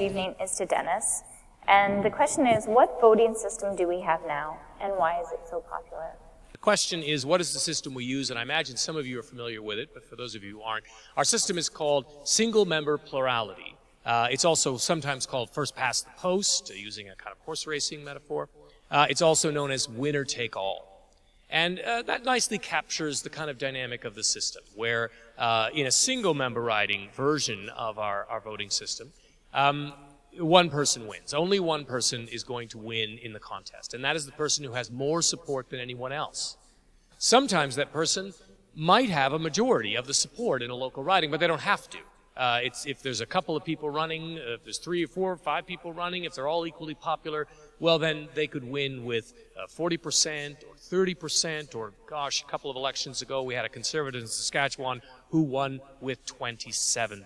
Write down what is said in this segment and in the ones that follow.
evening is to Dennis. And the question is, what voting system do we have now, and why is it so popular? The question is, what is the system we use? And I imagine some of you are familiar with it, but for those of you who aren't, our system is called single member plurality. Uh, it's also sometimes called first past the post, uh, using a kind of horse racing metaphor. Uh, it's also known as winner take all. And uh, that nicely captures the kind of dynamic of the system, where uh, in a single member riding version of our, our voting system, um, one person wins. Only one person is going to win in the contest, and that is the person who has more support than anyone else. Sometimes that person might have a majority of the support in a local riding, but they don't have to. Uh, it's if there's a couple of people running, uh, if there's three or four or five people running, if they're all equally popular, well, then they could win with uh, 40% or 30%, or gosh, a couple of elections ago, we had a conservative in Saskatchewan who won with 27%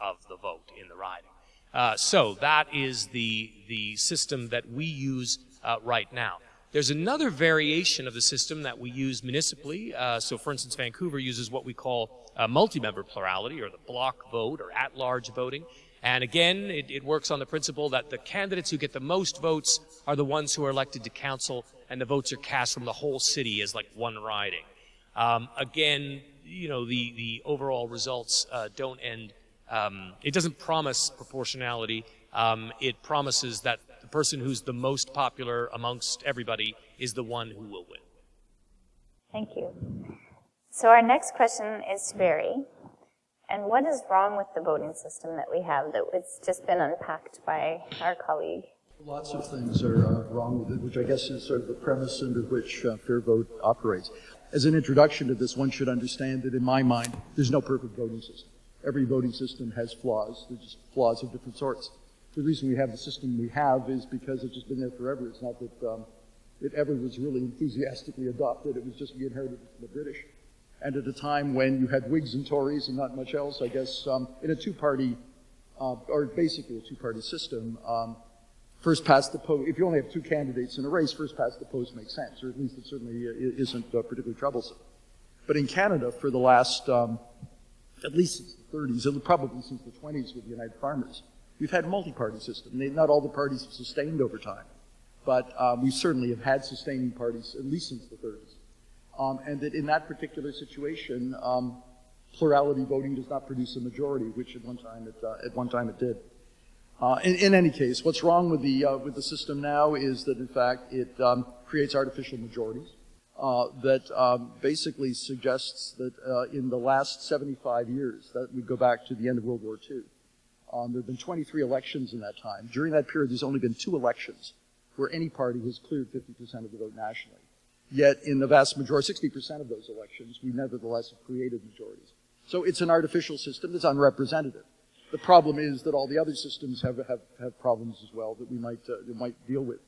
of the vote in the riding. Uh, so that is the, the system that we use uh, right now. There's another variation of the system that we use municipally. Uh, so, for instance, Vancouver uses what we call multi-member plurality, or the block vote, or at-large voting. And again, it, it, works on the principle that the candidates who get the most votes are the ones who are elected to council, and the votes are cast from the whole city as like one riding. Um, again, you know, the, the overall results uh, don't end, um, it doesn't promise proportionality. Um, it promises that the person who's the most popular amongst everybody is the one who will win. Thank you. So our next question is to Barry. And what is wrong with the voting system that we have that it's just been unpacked by our colleague? Lots of things are uh, wrong with it, which I guess is sort of the premise under which uh, Fair Vote operates. As an introduction to this, one should understand that in my mind, there's no perfect voting system. Every voting system has flaws. There's just flaws of different sorts. The reason we have the system we have is because it's just been there forever. It's not that um, it ever was really enthusiastically adopted. It was just inherited it from the British and at a time when you had Whigs and Tories and not much else, I guess, um, in a two-party, uh, or basically a two-party system, um, first past the post, if you only have two candidates in a race, first past the post makes sense, or at least it certainly isn't uh, particularly troublesome. But in Canada, for the last, um, at least 30s, and probably since the 20s with the United Farmers, we've had a multi-party system. Not all the parties have sustained over time, but um, we certainly have had sustaining parties at least since the 30s um, and that in that particular situation, um, plurality voting does not produce a majority, which at one time it, uh, at one time it did. Uh, in, in, any case, what's wrong with the, uh, with the system now is that in fact it um, creates artificial majorities. Uh, that um, basically suggests that uh, in the last 75 years, that we go back to the end of World War II, um, there have been 23 elections in that time. During that period, there's only been two elections where any party has cleared 50% of the vote nationally. Yet in the vast majority, 60% of those elections, we nevertheless have created majorities. So it's an artificial system that's unrepresentative. The problem is that all the other systems have, have, have problems as well that we might, uh, might deal with.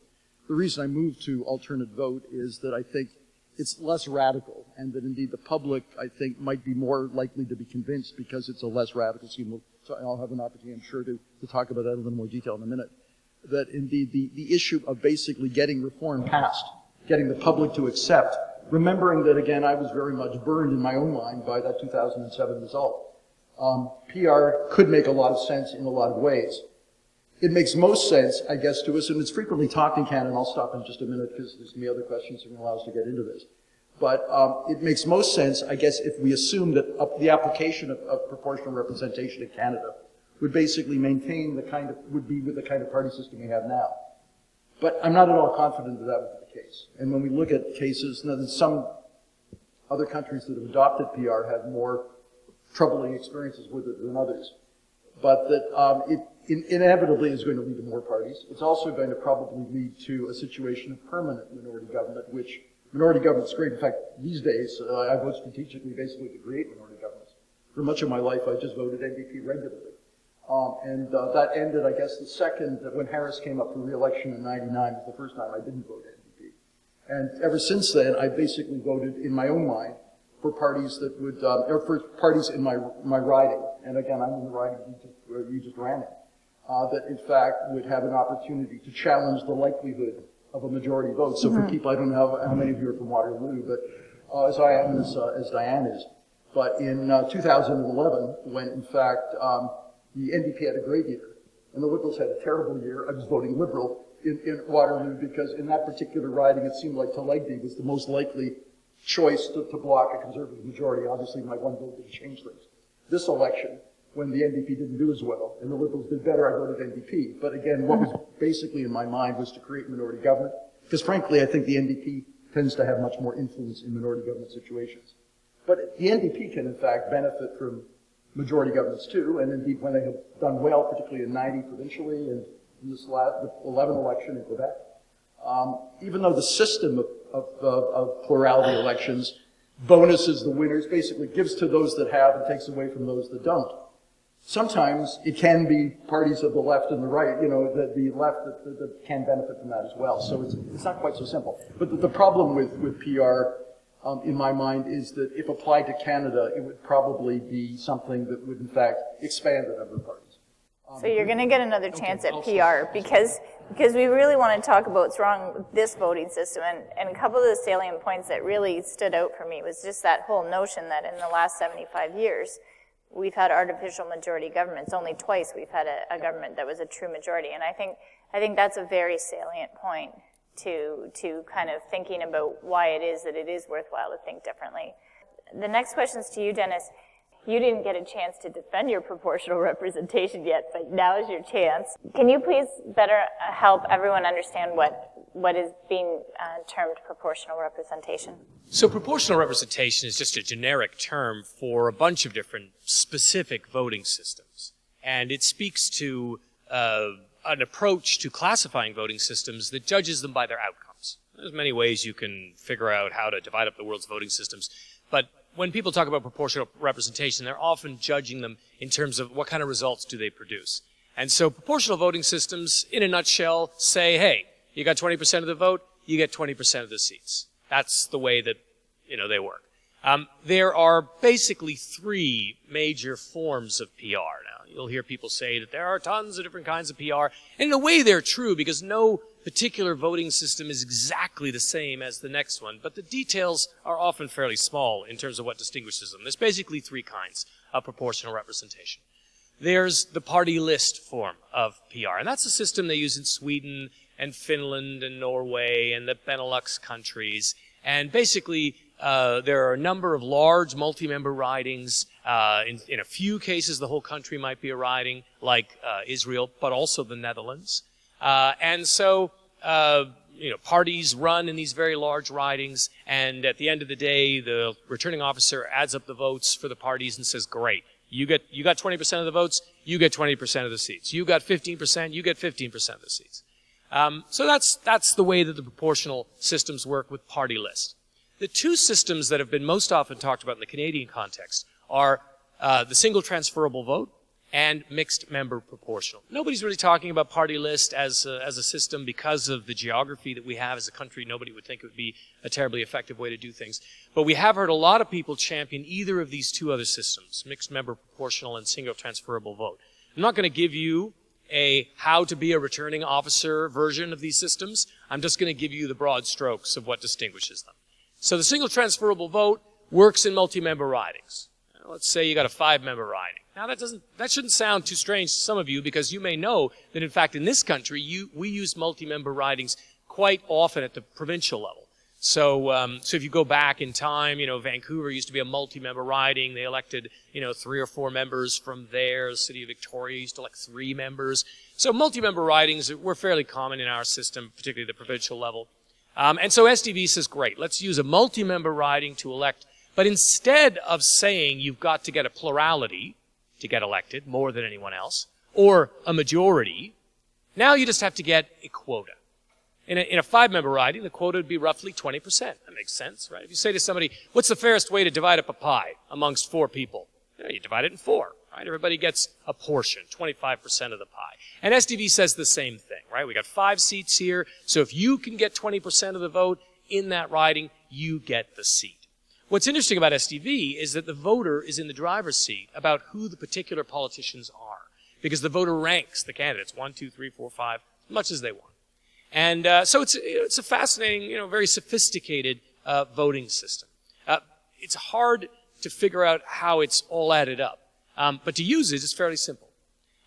The reason I moved to alternate vote is that I think it's less radical and that indeed the public, I think, might be more likely to be convinced because it's a less radical scheme. So I'll have an opportunity, I'm sure, to, to talk about that in a little more detail in a minute. That indeed the, the issue of basically getting reform passed getting the public to accept, remembering that, again, I was very much burned in my own mind by that 2007 result. Um, PR could make a lot of sense in a lot of ways. It makes most sense, I guess, to us, and it's frequently talked in Canada, and I'll stop in just a minute because there's going to be other questions that allow us to get into this. But um, it makes most sense, I guess, if we assume that uh, the application of, of, proportional representation in Canada would basically maintain the kind of, would be with the kind of party system we have now. But I'm not at all confident that that would case. And when we look at cases, some other countries that have adopted PR have more troubling experiences with it than others. But that um, it in, inevitably is going to lead to more parties. It's also going to probably lead to a situation of permanent minority government, which minority government's great. In fact, these days, uh, I vote strategically basically to create minority governments. For much of my life, I just voted NDP regularly. Um, and uh, that ended, I guess, the second, when Harris came up for re-election in 99 was the first time I didn't vote NDP. and ever since then, I basically voted in my own mind for parties that would, um, or for parties in my, my riding. And again, I'm in the riding you just, you just ran it. Uh, that in fact would have an opportunity to challenge the likelihood of a majority vote. So for people, I don't know how, how many of you are from Waterloo, but uh, as I am, as, uh, as Diane is. But in uh, 2011, when in fact um, the NDP had a great year and the Liberals had a terrible year, I was voting Liberal in, in Waterloo because in that particular riding, it seemed like Telegdi was the most likely choice to, to block a conservative majority. Obviously, my one vote didn't change things. This election, when the NDP didn't do as well and the Liberals did better, I voted NDP. But again, what was basically in my mind was to create minority government. Because frankly, I think the NDP tends to have much more influence in minority government situations. But the NDP can, in fact, benefit from majority governments too, and indeed when they have done well, particularly in 90 provincially and in this last, the 11 election in Quebec. Um, even though the system of, of, of, of plurality elections bonuses the winners, basically gives to those that have and takes away from those that don't. Sometimes it can be parties of the left and the right, you know, the, the left that, can benefit from that as well. So it's, it's not quite so simple. But the, the problem with, with PR, um, in my mind, is that if applied to Canada, it would probably be something that would, in fact, expand the number of parties. So you're going to get another chance at PR because because we really want to talk about what's wrong with this voting system. And, and a couple of the salient points that really stood out for me was just that whole notion that in the last 75 years, we've had artificial majority governments. Only twice we've had a, a government that was a true majority. And I think, I think that's a very salient point to, to kind of thinking about why it is that it is worthwhile to think differently. The next question is to you, Dennis. You didn't get a chance to defend your proportional representation yet, but now is your chance. Can you please better uh, help everyone understand what, what is being uh, termed proportional representation? So proportional representation is just a generic term for a bunch of different specific voting systems. And it speaks to uh, an approach to classifying voting systems that judges them by their outcomes. There's many ways you can figure out how to divide up the world's voting systems, but when people talk about proportional representation, they're often judging them in terms of what kind of results do they produce. And so proportional voting systems, in a nutshell, say, hey, you got 20% of the vote, you get 20% of the seats. That's the way that, you know, they work. Um, there are basically three major forms of PR. Now, you'll hear people say that there are tons of different kinds of PR, and in a way they're true because no particular voting system is exactly the same as the next one, but the details are often fairly small in terms of what distinguishes them. There's basically three kinds of proportional representation. There's the party list form of PR, and that's a system they use in Sweden and Finland and Norway and the Benelux countries. And basically, uh, there are a number of large multi-member ridings. Uh, in, in, a few cases, the whole country might be a riding, like uh, Israel, but also the Netherlands. Uh, and so, uh, you know, parties run in these very large ridings, and at the end of the day, the returning officer adds up the votes for the parties and says, great, you get, you got 20% of the votes, you get 20% of the seats. You got 15%, you get 15% of the seats. Um, so that's, that's the way that the proportional systems work with party list. The two systems that have been most often talked about in the Canadian context are uh, the single transferable vote and mixed member proportional. Nobody's really talking about party list as a, as a system because of the geography that we have as a country. Nobody would think it would be a terribly effective way to do things. But we have heard a lot of people champion either of these two other systems, mixed member proportional and single transferable vote. I'm not going to give you a how to be a returning officer version of these systems. I'm just going to give you the broad strokes of what distinguishes them. So the single transferable vote works in multi-member ridings. Let's say you got a five-member riding. Now that doesn't, that shouldn't sound too strange to some of you because you may know that in fact in this country you, we use multi-member ridings quite often at the provincial level. So, um, so if you go back in time, you know, Vancouver used to be a multi-member riding. They elected, you know, three or four members from there. The city of Victoria used to elect three members. So multi-member ridings were fairly common in our system, particularly the provincial level. Um, and so STV says, great, let's use a multi-member riding to elect. But instead of saying you've got to get a plurality, to get elected, more than anyone else, or a majority. Now you just have to get a quota. In a, in a five-member riding, the quota would be roughly 20%. That makes sense, right? If you say to somebody, what's the fairest way to divide up a pie amongst four people? You, you divide it in four, right? Everybody gets a portion, 25% of the pie. And STV says the same thing, right? We got five seats here, so if you can get 20% of the vote in that riding, you get the seat. What's interesting about STV is that the voter is in the driver's seat about who the particular politicians are. Because the voter ranks the candidates, one, two, three, four, five, as much as they want. And uh, so it's, it's a fascinating, you know, very sophisticated uh, voting system. Uh, it's hard to figure out how it's all added up. Um, but to use it is fairly simple.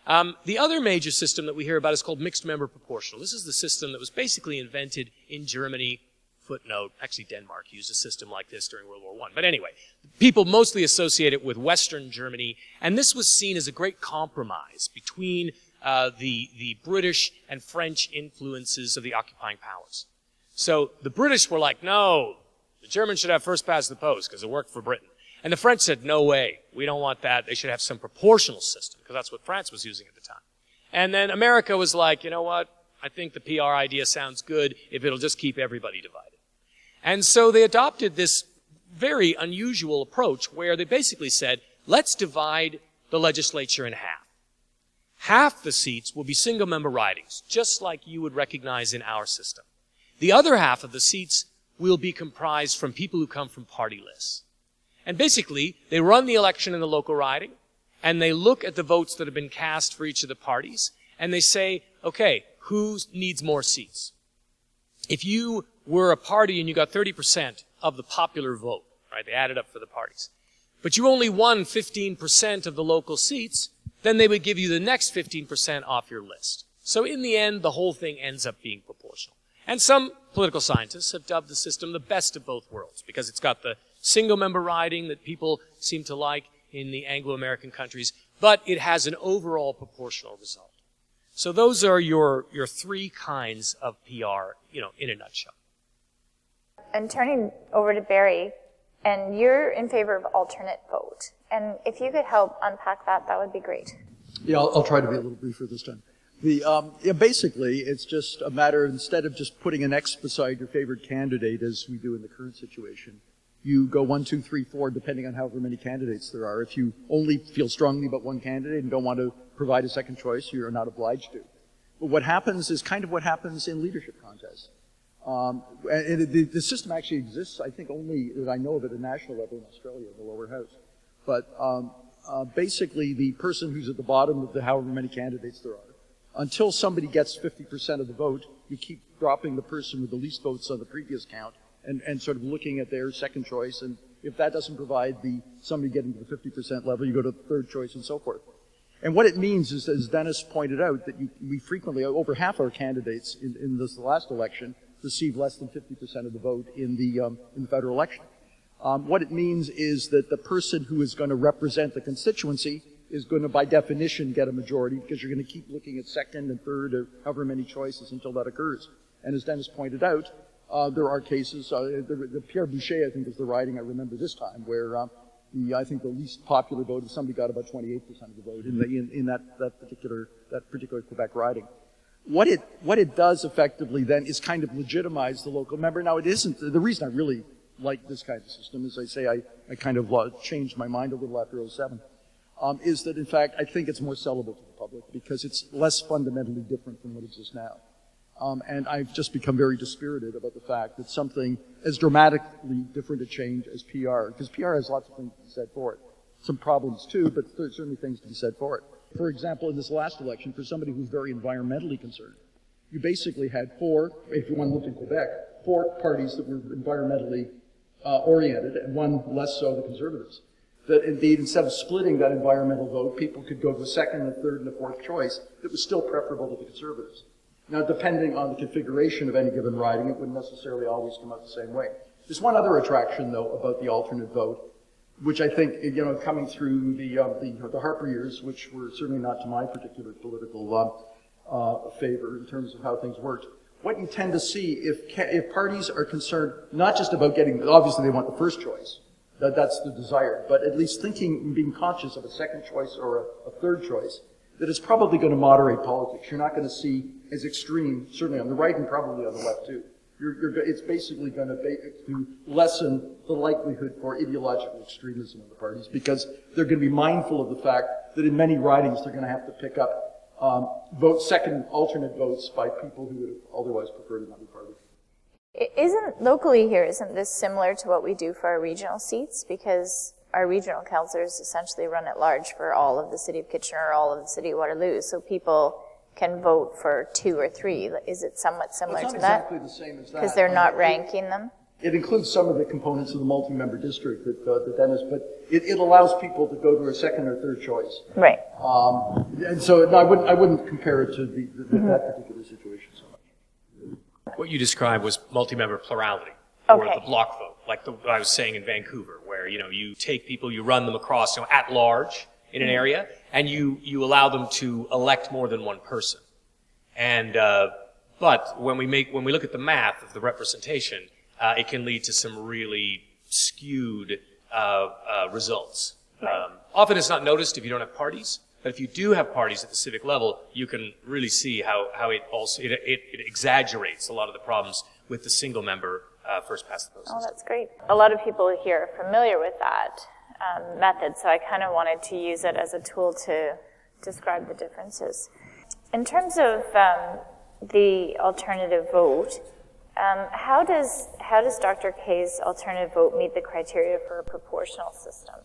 Um, the other major system that we hear about is called mixed member proportional. This is the system that was basically invented in Germany. Footnote, actually Denmark used a system like this during World War I. But anyway, people mostly associate it with Western Germany, and this was seen as a great compromise between uh, the, the British and French influences of the occupying powers. So the British were like, no, the Germans should have first past the post because it worked for Britain. And the French said, no way, we don't want that. They should have some proportional system because that's what France was using at the time. And then America was like, you know what? I think the PR idea sounds good if it'll just keep everybody divided. And so they adopted this very unusual approach where they basically said, let's divide the legislature in half. Half the seats will be single member ridings, just like you would recognize in our system. The other half of the seats will be comprised from people who come from party lists. And basically, they run the election in the local riding, and they look at the votes that have been cast for each of the parties, and they say, okay, who needs more seats? If you were a party and you got 30% of the popular vote, right, they added up for the parties, but you only won 15% of the local seats, then they would give you the next 15% off your list. So in the end, the whole thing ends up being proportional. And some political scientists have dubbed the system the best of both worlds because it's got the single member riding that people seem to like in the Anglo-American countries, but it has an overall proportional result. So those are your, your three kinds of PR, you know, in a nutshell. And turning over to Barry, and you're in favor of alternate vote. And if you could help unpack that, that would be great. Yeah, I'll, I'll try to be a little briefer this time. The, um, yeah, basically, it's just a matter of instead of just putting an X beside your favorite candidate, as we do in the current situation, you go one, two, three, four, depending on however many candidates there are. If you only feel strongly about one candidate and don't want to provide a second choice, you're not obliged to. But what happens is kind of what happens in leadership contests. Um, and the, the, system actually exists, I think, only that I know of at a national level in Australia, the lower house. But um, uh, basically, the person who's at the bottom of the however many candidates there are, until somebody gets 50% of the vote, you keep dropping the person with the least votes on the previous count and, and sort of looking at their second choice. And if that doesn't provide the somebody getting to the 50% level, you go to the third choice and so forth. And what it means is, as Dennis pointed out, that you, we frequently, over half our candidates in, in this last election, receive less than 50% of the vote in the, um, in the federal election. Um, what it means is that the person who is going to represent the constituency is going to, by definition, get a majority because you're going to keep looking at second and third or however many choices until that occurs. And as Dennis pointed out, uh, there are cases, uh, the, the, Pierre Boucher, I think, is the riding I remember this time, where uh, the, I think the least popular vote somebody got about 28% of the vote in, the, in, in that, that particular that particular Quebec riding. What it what it does effectively then is kind of legitimize the local member. Now it isn't the reason I really like this kind of system, as I say, I, I kind of changed my mind a little after 07, um, is that in fact I think it's more sellable to the public because it's less fundamentally different from what exists now. Um, and I've just become very dispirited about the fact that something as dramatically different a change as PR, because PR has lots of things to be said for it. Some problems too, but there's certainly things to be said for it. For example, in this last election, for somebody who's very environmentally concerned, you basically had four, if you want to look in Quebec, four parties that were environmentally uh, oriented, and one less so, the Conservatives. That indeed, instead of splitting that environmental vote, people could go to a second, a third, and a fourth choice that was still preferable to the Conservatives. Now, depending on the configuration of any given riding, it wouldn't necessarily always come out the same way. There's one other attraction, though, about the alternate vote, which I think, you know, coming through the, uh, the, the, Harper years, which were certainly not to my particular political uh, uh, favor in terms of how things worked, what you tend to see if, if parties are concerned not just about getting, obviously they want the first choice, that, that's the desire, but at least thinking, and being conscious of a second choice or a, a third choice, that it's probably going to moderate politics. You're not going to see as extreme, certainly on the right and probably on the left too. You're, you're, it's basically going to, to lessen the likelihood for ideological extremism in the parties because they're going to be mindful of the fact that in many ridings they're going to have to pick up um, vote second alternate votes by people who would have otherwise preferred another party. Isn't locally here? Isn't this similar to what we do for our regional seats? Because our regional councillors essentially run at large for all of the city of Kitchener, or all of the city of Waterloo. So people can vote for two or three. Is it somewhat similar It's to not that? exactly the same as that. Because they're not Uh, it- ranking them? It includes some of the components of the multi-member district that, uh, that Dennis, but it, it allows people to go to a second or third choice. Right. Um, and so no, I wouldn't, I wouldn't compare it to the, the, Mm-hmm. that particular situation so much. What you described was multi-member plurality, or Okay. the block vote, like the, what I was saying in Vancouver, where you know you take people, you run them across, you know, at large in an area, and you you allow them to elect more than one person. And uh, but when we make when we look at the math of the representation, uh, it can lead to some really skewed uh, uh, results. Um, often it's not noticed if you don't have parties, but if you do have parties at the civic level, you can really see how, how it also it, it, it exaggerates a lot of the problems with the single member uh, first past the post. Oh, that's great. A lot of people here are familiar with that um, method, so I kind of wanted to use it as a tool to describe the differences. In terms of um, the alternative vote, um, how does how does Dr. Kay's alternative vote meet the criteria for a proportional system?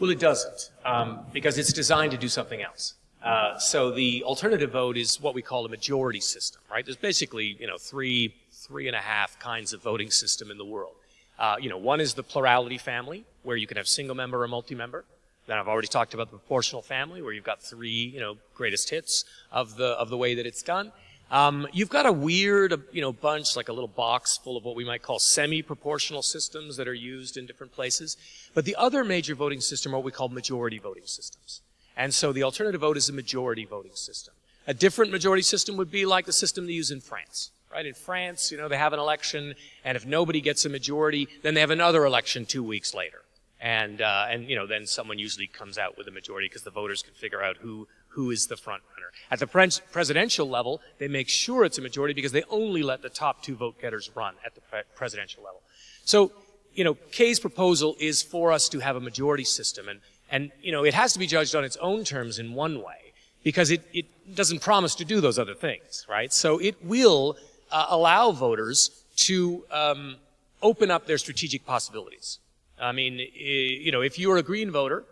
Well, it doesn't, um, because it's designed to do something else. Uh, so the alternative vote is what we call a majority system, right? There's basically, you know, three, three and a half kinds of voting system in the world. Uh, you know, one is the plurality family, where you can have single member or multi-member. Then I've already talked about the proportional family, where you've got three, you know, greatest hits of the of the way that it's done. Um, you've got a weird, you know, bunch, like a little box full of what we might call semi-proportional systems that are used in different places. But the other major voting system are what we call majority voting systems. And so the alternative vote is a majority voting system. A different majority system would be like the system they use in France. Right? In France, you know, they have an election, and if nobody gets a majority, then they have another election two weeks later. And, uh, and you know, then someone usually comes out with a majority because the voters can figure out who, who is the front runner. At the pres- presidential level, they make sure it's a majority because they only let the top two vote getters run at the pre- presidential level. So, you know, Kay's proposal is for us to have a majority system, and, and you know, it has to be judged on its own terms in one way because it, it doesn't promise to do those other things, right? So it will uh, allow voters to um, open up their strategic possibilities. I mean, you know, if you're a Green voter,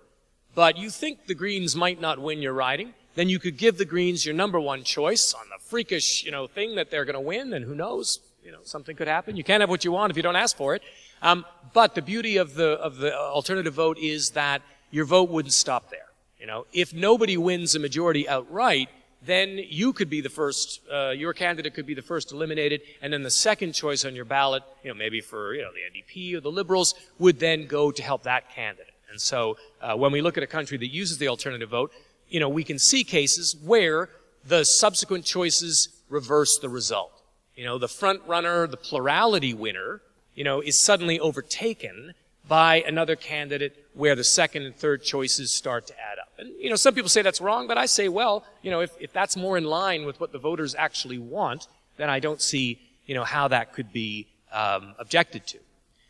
but you think the Greens might not win your riding, then you could give the Greens your number one choice on the freakish, you know, thing that they're going to win, and who knows, you know, something could happen. You can't have what you want if you don't ask for it. Um, but the beauty of the of the alternative vote is that your vote wouldn't stop there. You know, if nobody wins a majority outright, then you could be the first, uh, your candidate could be the first eliminated, and then the second choice on your ballot, you know, maybe for, you know, the NDP or the Liberals, would then go to help that candidate. And so, uh, when we look at a country that uses the alternative vote, you know, we can see cases where the subsequent choices reverse the result. You know, the front runner, the plurality winner, you know, is suddenly overtaken by another candidate where the second and third choices start to add up. You know, some people say that's wrong, but I say, well, you know, if, if that's more in line with what the voters actually want, then I don't see, you know, how that could be um, objected to.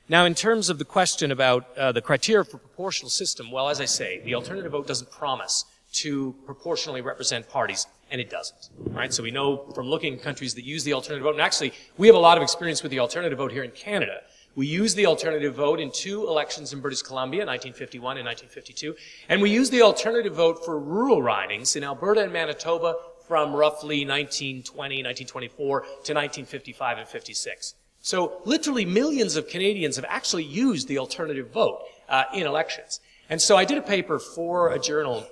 Now, in terms of the question about uh, the criteria for proportional system, well, as I say, the alternative vote doesn't promise to proportionally represent parties, and it doesn't. Right? So we know from looking at countries that use the alternative vote, and actually, we have a lot of experience with the alternative vote here in Canada. We used the alternative vote in two elections in British Columbia, 1951 and 1952, and we used the alternative vote for rural ridings in Alberta and Manitoba from roughly 1920, 1924 to 1955 and 56. So literally millions of Canadians have actually used the alternative vote uh, in elections. And so I did a paper for a journal,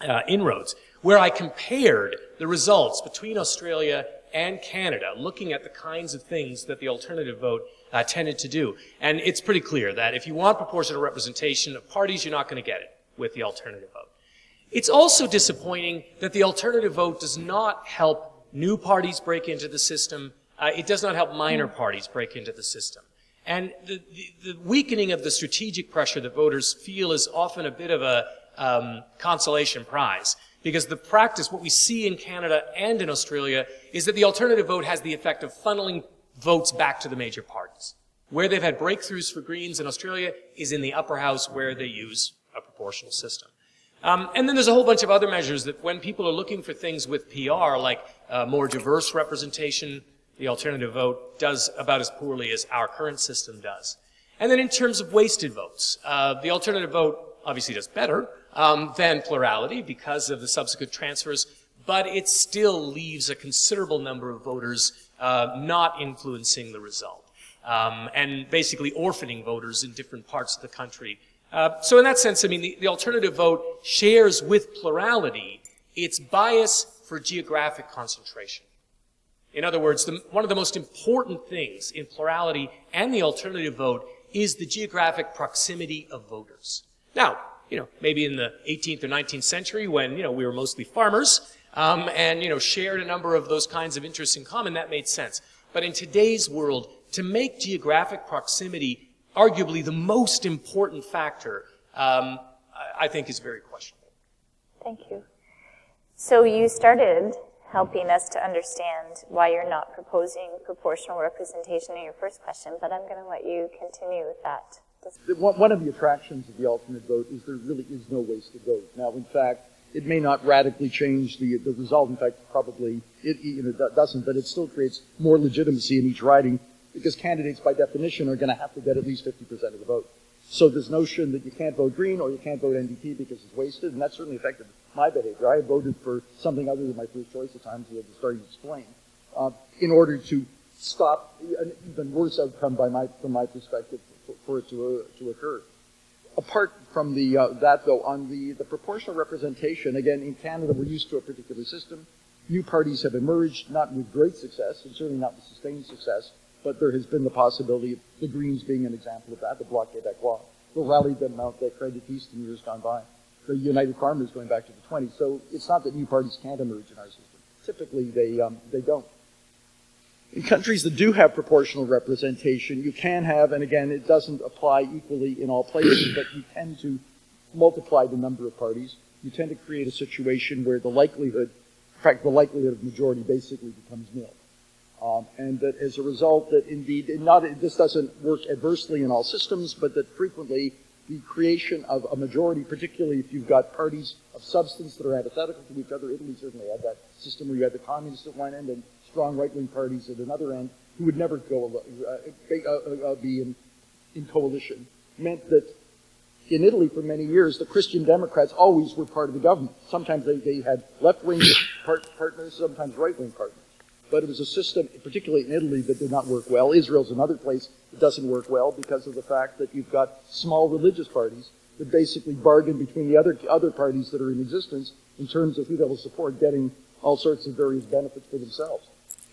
uh, Inroads, where I compared the results between Australia and Canada, looking at the kinds of things that the alternative vote uh, tended to do. And it's pretty clear that if you want proportional representation of parties, you're not going to get it with the alternative vote. It's also disappointing that the alternative vote does not help new parties break into the system. Uh, it does not help minor parties break into the system. And the, the, the, weakening of the strategic pressure that voters feel is often a bit of a um, consolation prize. Because the practice, what we see in Canada and in Australia, is that the alternative vote has the effect of funneling votes back to the major parties. Where they've had breakthroughs for Greens in Australia is in the upper house where they use a proportional system. Um, and then there's a whole bunch of other measures that when people are looking for things with PR, like uh, more diverse representation, the alternative vote does about as poorly as our current system does. And then in terms of wasted votes, uh, the alternative vote obviously does better um, than plurality because of the subsequent transfers, but it still leaves a considerable number of voters uh, not influencing the result. Um, and basically orphaning voters in different parts of the country. Uh, so in that sense, I mean, the, the alternative vote shares with plurality its bias for geographic concentration. In other words, the, one of the most important things in plurality and the alternative vote is the geographic proximity of voters. Now, you know, maybe in the 18th or 19th century when, you know, we were mostly farmers, um, and, you know, shared a number of those kinds of interests in common, that made sense. But in today's world, to make geographic proximity arguably the most important factor, um, I think is very questionable. Thank you. So you started helping us to understand why you're not proposing proportional representation in your first question, but I'm going to let you continue with that. One of the attractions of the alternate vote is there really is no wasted vote. Now, in fact, it may not radically change the, the result. In fact, probably it you know, doesn't, but it still creates more legitimacy in each riding because candidates, by definition, are going to have to get at least 50% of the vote. So this notion that you can't vote Green or you can't vote NDP because it's wasted, and that certainly affected my behavior. I voted for something other than my first choice at times, as I was starting to explain, uh, in order to stop an even worse outcome by my, from my perspective for, for it to, uh, to occur. Apart from the, uh, that, though, on the, the proportional representation, again, in Canada, we're used to a particular system. New parties have emerged, not with great success, and certainly not with sustained success, but there has been the possibility of the Greens being an example of that, the Bloc Québécois, the Ralliement des créditistes in years gone by, the United Farmers going back to the 20s. So it's not that new parties can't emerge in our system. Typically, they, um, they don't. In countries that do have proportional representation, you can have, and again, it doesn't apply equally in all places, but you tend to multiply the number of parties. You tend to create a situation where the likelihood, in fact, the likelihood of majority basically becomes nil. Um, and that as a result, that indeed, not, this doesn't work adversely in all systems, but that frequently the creation of a majority, particularly if you've got parties of substance that are antithetical to each other, Italy certainly had that system where you had the communists at one end and strong right-wing parties at another end who would never go uh, uh, uh, be in, in coalition, meant that in Italy for many years, the Christian Democrats always were part of the government. Sometimes they, they had left-wing part, partners, sometimes right-wing partners but it was a system, particularly in Italy, that did not work well. Israel's another place that doesn't work well because of the fact that you've got small religious parties that basically bargain between the other, other parties that are in existence in terms of who they will support getting all sorts of various benefits for themselves.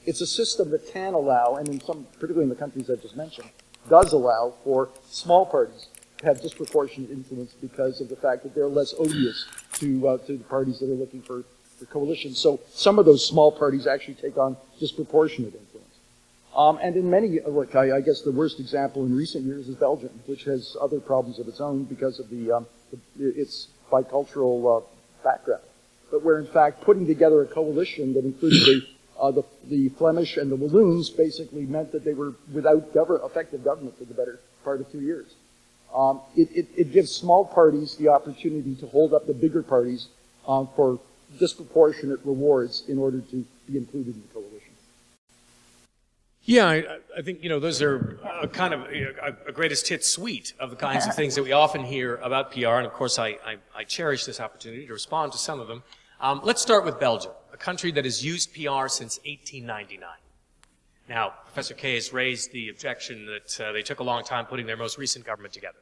It's a system that can allow, and in some, particularly in the countries I just mentioned, does allow for small parties to have disproportionate influence because of the fact that they're less odious to, uh, to the parties that are looking for the coalition. So some of those small parties actually take on disproportionate influence. Um, and in many, look, I, I, guess the worst example in recent years is Belgium, which has other problems of its own because of the, um, the its bicultural uh, background. But where in fact putting together a coalition that included the, uh, the, the, Flemish and the Walloons basically meant that they were without gover- effective government for the better part of two years. Um, it, it, it, gives small parties the opportunity to hold up the bigger parties um, for disproportionate rewards in order to be included in the coalition. Yeah, I, I think you know those are a kind of a, a, greatest hit suite of the kinds of things that we often hear about PR, and of course I, I, I cherish this opportunity to respond to some of them. Um, let's start with Belgium, a country that has used PR since 1899. Now, Professor Kay has raised the objection that uh, they took a long time putting their most recent government together.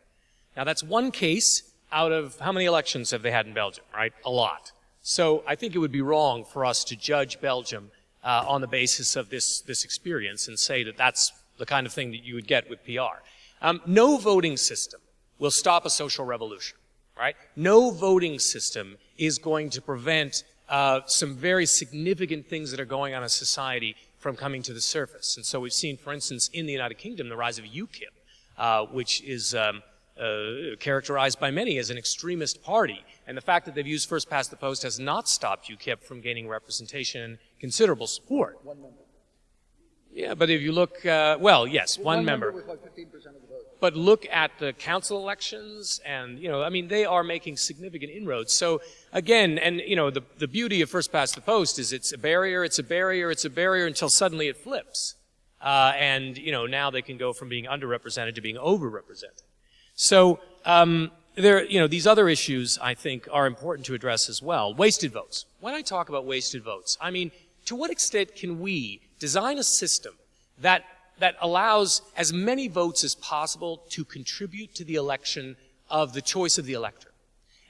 Now, that's one case out of how many elections have they had in Belgium, right? A lot. So I think it would be wrong for us to judge Belgium uh, on the basis of this, this experience and say that that's the kind of thing that you would get with PR. Um, no voting system will stop a social revolution, right? No voting system is going to prevent uh, some very significant things that are going on in society from coming to the surface. And so we've seen, for instance, in the United Kingdom, the rise of UKIP, uh, which is um, uh, characterized by many as an extremist party. And the fact that they've used first past the post has not stopped UKIP from gaining representation and considerable support. One member. Yeah, but if you look, uh, well, yes, one, one member. member like but look at the council elections, and you know, I mean, they are making significant inroads. So again, and you know, the the beauty of first past the post is it's a barrier, it's a barrier, it's a barrier until suddenly it flips, uh, and you know, now they can go from being underrepresented to being overrepresented. So um, there, you know, these other issues I think are important to address as well. Wasted votes. When I talk about wasted votes, I mean, to what extent can we design a system that, that allows as many votes as possible to contribute to the election of the choice of the elector?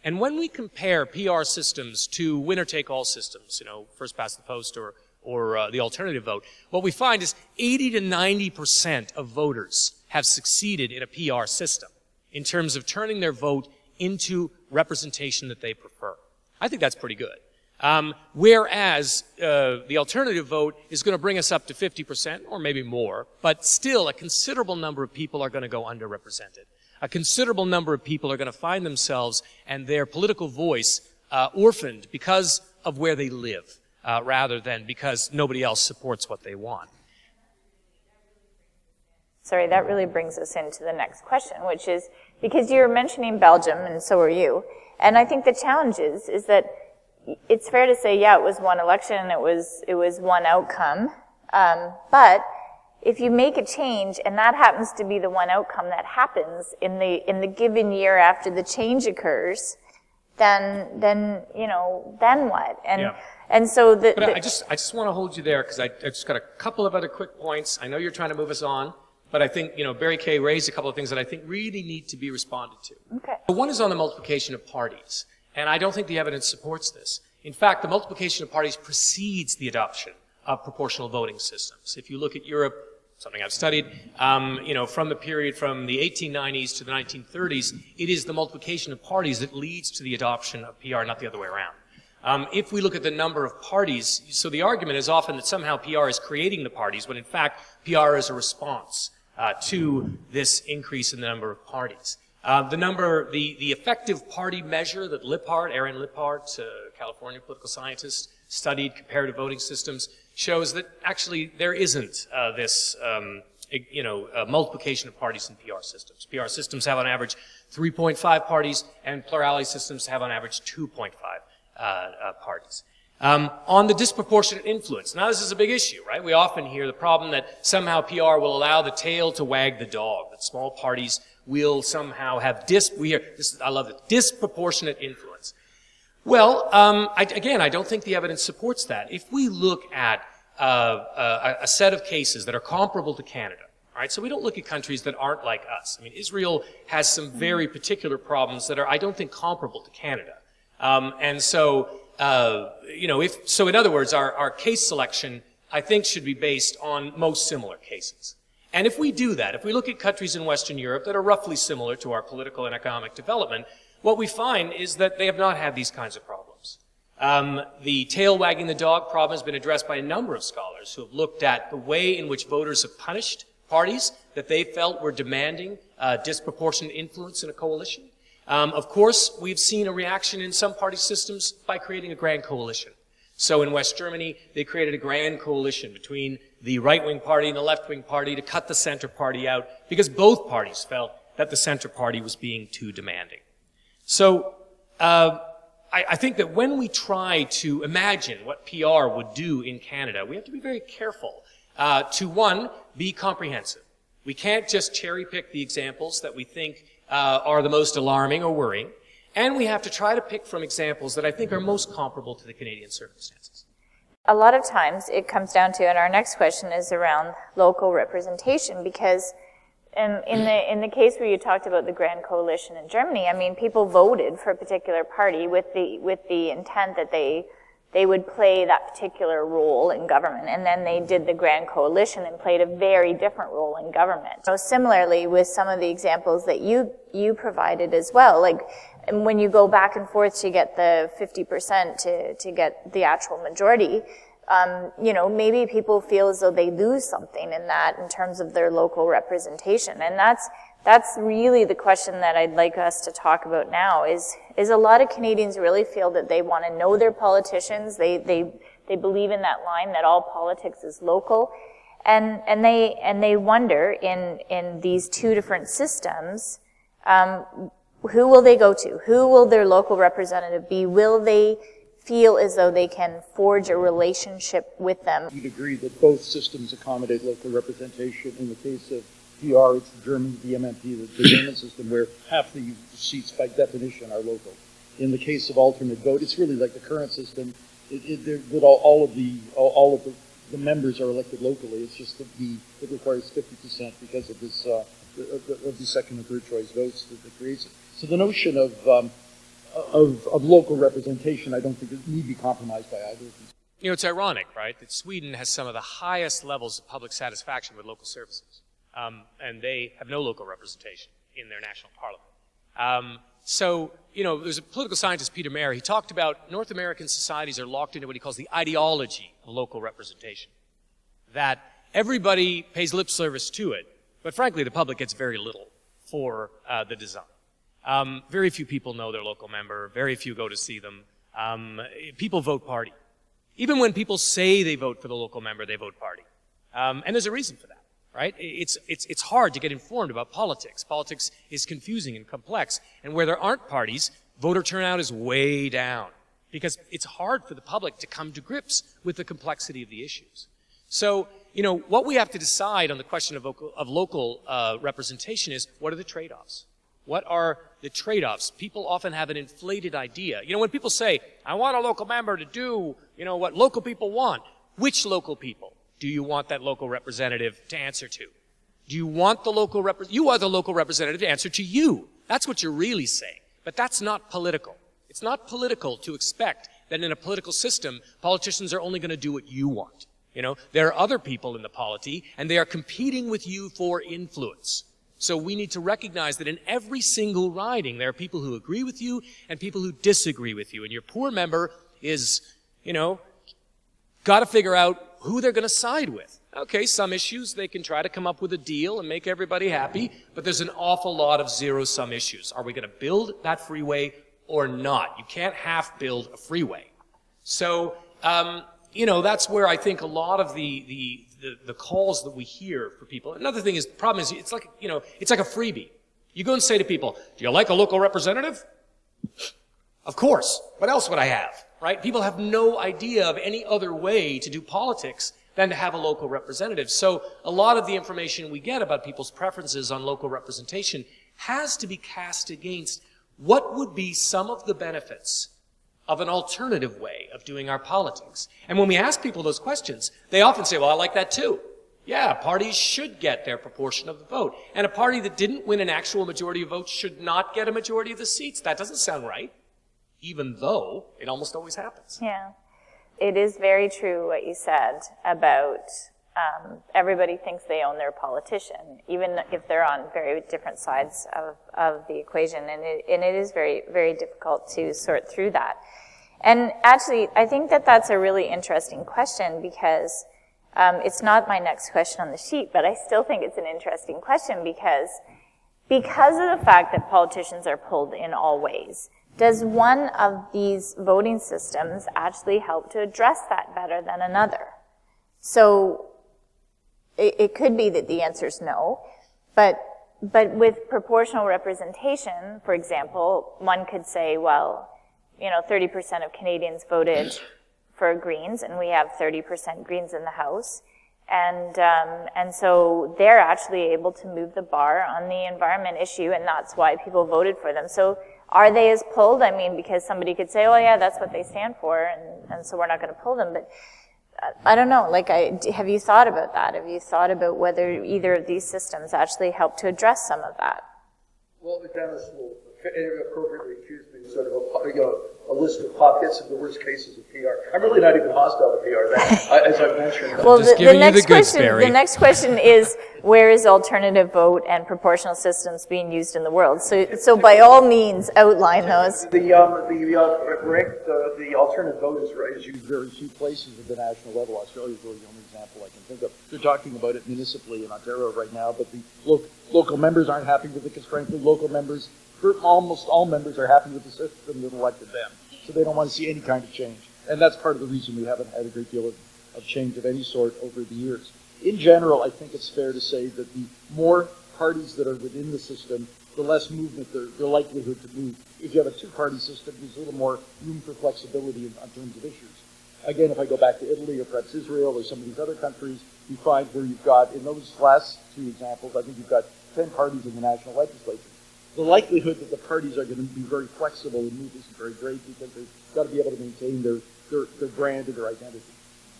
And when we compare PR systems to winner take all systems, you know, first past the post or, or uh, the alternative vote, what we find is 80 to 90% of voters have succeeded in a PR system in terms of turning their vote into representation that they prefer. I think that's pretty good. Um, whereas uh, the alternative vote is going to bring us up to 50% or maybe more, but still a considerable number of people are going to go underrepresented. A considerable number of people are going to find themselves and their political voice uh, orphaned because of where they live, uh, rather than because nobody else supports what they want. Sorry, that really brings us into the next question, which is because you're mentioning Belgium, and so are you. And I think the challenge is, is that it's fair to say, yeah, it was one election and it was, it was one outcome. Um, but if you make a change and that happens to be the one outcome that happens in the, in the given year after the change occurs, then, then, you know, then what? And, Yeah. and so the, But the I just, I just want to hold you there because I, I just got a couple of other quick points. I know you're trying to move us on, but I think, you know, Barry Kay raised a couple of things that I think really need to be responded to. okay. One is on the multiplication of parties, and I don't think the evidence supports this. In fact, the multiplication of parties precedes the adoption of proportional voting systems. If you look at Europe, something I've studied, um, you know, from the period from the 1890s to the 1930s, it is the multiplication of parties that leads to the adoption of PR, not the other way around. Um, if we look at the number of parties, so the argument is often that somehow PR is creating the parties, when in fact PR is a response uh, to this increase in the number of parties. Uh, the number, the, the effective party measure that Lijphart, Arend Lijphart, uh, California political scientist, studied comparative voting systems, shows that actually there isn't uh, this, um, you know, multiplication of parties in PR systems. PR systems have on average 3.5 parties, and plurality systems have on average 2.5 uh, uh, parties. Um, on the disproportionate influence. Now, this is a big issue, right? We often hear the problem that somehow PR will allow the tail to wag the dog, that small parties will somehow have dis, we hear, this, I love it, disproportionate influence. Well, um, I, again, I don't think the evidence supports that. If we look at uh, a, a set of cases that are comparable to Canada, right, so we don't look at countries that aren't like us. I mean, Israel has some very particular problems that are, I don't think, comparable to Canada. Um, and so, uh, you know, if so, in other words, our, our case selection, I think, should be based on most similar cases. And if we do that, if we look at countries in Western Europe that are roughly similar to our political and economic development, what we find is that they have not had these kinds of problems. Um, the tail wagging the dog problem has been addressed by a number of scholars who have looked at the way in which voters have punished parties that they felt were demanding uh, disproportionate influence in a coalition. Um, of course, we've seen a reaction in some party systems by creating a grand coalition. So in West Germany, they created a grand coalition between the right-wing party and the left-wing party to cut the center party out because both parties felt that the center party was being too demanding. So uh, I, I think that when we try to imagine what PR would do in Canada, we have to be very careful uh, to one be comprehensive. We can't just cherry pick the examples that we think uh, are the most alarming or worrying, and we have to try to pick from examples that I think are most comparable to the Canadian circumstances. A lot of times it comes down to, and our next question is around local representation because in, in the in the case where you talked about the Grand Coalition in Germany, I mean, people voted for a particular party with the with the intent that they they would play that particular role in government, and then they did the Grand Coalition and played a very different role in government. So similarly, with some of the examples that you you provided as well, like and when you go back and forth to get the 50% to to get the actual majority, um, you know, maybe people feel as though they lose something in that in terms of their local representation. And that's, that's really the question that I'd like us to talk about now is, is a lot of Canadians really feel that they want to know their politicians. They, they, they believe in that line that all politics is local. And, and they, and they wonder in, in these two different systems, um, who will they go to? Who will their local representative be? Will they feel as though they can forge a relationship with them. You'd agree that both systems accommodate local representation. In the case of PR, it's the German, the MMP, the, German system, where half the seats by definition are local. In the case of alternate vote, it's really like the current system, it, it, that all, all of the, all, all of the, the members are elected locally. It's just that the, it requires fifty percent because of this, uh, of the, of the second and third choice votes that, that creates it. So the notion of, um, of, of local representation, I don't think it need be compromised by either of these. You know, it's ironic, right, that Sweden has some of the highest levels of public satisfaction with local services, um, and they have no local representation in their national parliament. Um, so, you know, there's a political scientist, Peter Mayer, he talked about North American societies are locked into what he calls the ideology of local representation. That everybody pays lip service to it, but frankly, the public gets very little for uh, the design. Um, very few people know their local member. Very few go to see them. Um, people vote party. Even when people say they vote for the local member, they vote party. Um, and there's a reason for that, right? It's, it's, it's hard to get informed about politics. Politics is confusing and complex. And where there aren't parties, voter turnout is way down because it's hard for the public to come to grips with the complexity of the issues. So, you know, what we have to decide on the question of local, of local uh, representation is what are the trade-offs? What are the trade-offs? People often have an inflated idea. You know, when people say, I want a local member to do, you know, what local people want, which local people do you want that local representative to answer to? Do you want the local rep- you are the local representative to answer to you. That's what you're really saying. But that's not political. It's not political to expect that in a political system, politicians are only going to do what you want. You know, there are other people in the polity, and they are competing with you for influence. So we need to recognize that in every single riding, there are people who agree with you and people who disagree with you. And your poor member is, you know, got to figure out who they're going to side with. Okay, some issues they can try to come up with a deal and make everybody happy, but there's an awful lot of zero sum issues. Are we going to build that freeway or not? You can't half build a freeway. So, um, you know, that's where I think a lot of the, the, the, the calls that we hear for people. Another thing is, the problem is, it's like, you know, it's like a freebie. You go and say to people, do you like a local representative? Of course. What else would I have? Right? People have no idea of any other way to do politics than to have a local representative. So a lot of the information we get about people's preferences on local representation has to be cast against what would be some of the benefits of an alternative way of doing our politics. And when we ask people those questions, they often say, well, I like that too. Yeah, parties should get their proportion of the vote. And a party that didn't win an actual majority of votes should not get a majority of the seats. That doesn't sound right, even though it almost always happens. Yeah. It is very true what you said about um, everybody thinks they own their politician, even if they're on very different sides of, of the equation. And it, and it is very, very difficult to sort through that. And actually, I think that that's a really interesting question because um, it's not my next question on the sheet, but I still think it's an interesting question because because of the fact that politicians are pulled in all ways, does one of these voting systems actually help to address that better than another? So it, it could be that the answer is no, but but with proportional representation, for example, one could say, well, you know, 30% of Canadians voted for Greens, and we have 30% Greens in the House. And, um, and so they're actually able to move the bar on the environment issue, and that's why people voted for them. So are they as pulled? I mean, because somebody could say, oh yeah, that's what they stand for, and, and so we're not going to pull them. But I don't know, like, I, have you thought about that? Have you thought about whether either of these systems actually help to address some of that? Well, will appropriately accused me of sort of a, you know, a list of pockets of the worst cases of PR. I'm really not even hostile to PR, that, as I've mentioned. Well, just the, giving the you the next goods, question, Barry. the next question is, where is alternative vote and proportional systems being used in the world? So, so by all means, outline those. The, um, the, uh, ranked, uh, the alternate vote is, is used very few places at the national level. Australia is really the only example I can think of. They're talking about it municipally in Ontario right now, but the lo- local members aren't happy with it because frankly, local members, almost all members are happy with the system that elected them. So they don't want to see any kind of change. And that's part of the reason we haven't had a great deal of, of change of any sort over the years. In general, I think it's fair to say that the more parties that are within the system, the less movement, the, the likelihood to move. If you have a two-party system, there's a little more room for flexibility in, in terms of issues. Again, if I go back to Italy or perhaps Israel or some of these other countries, you find where you've got, in those last two examples, I think you've got 10 parties in the national legislature. The likelihood that the parties are going to be very flexible and move isn't very great because they've got to be able to maintain their, their, their brand and their identity.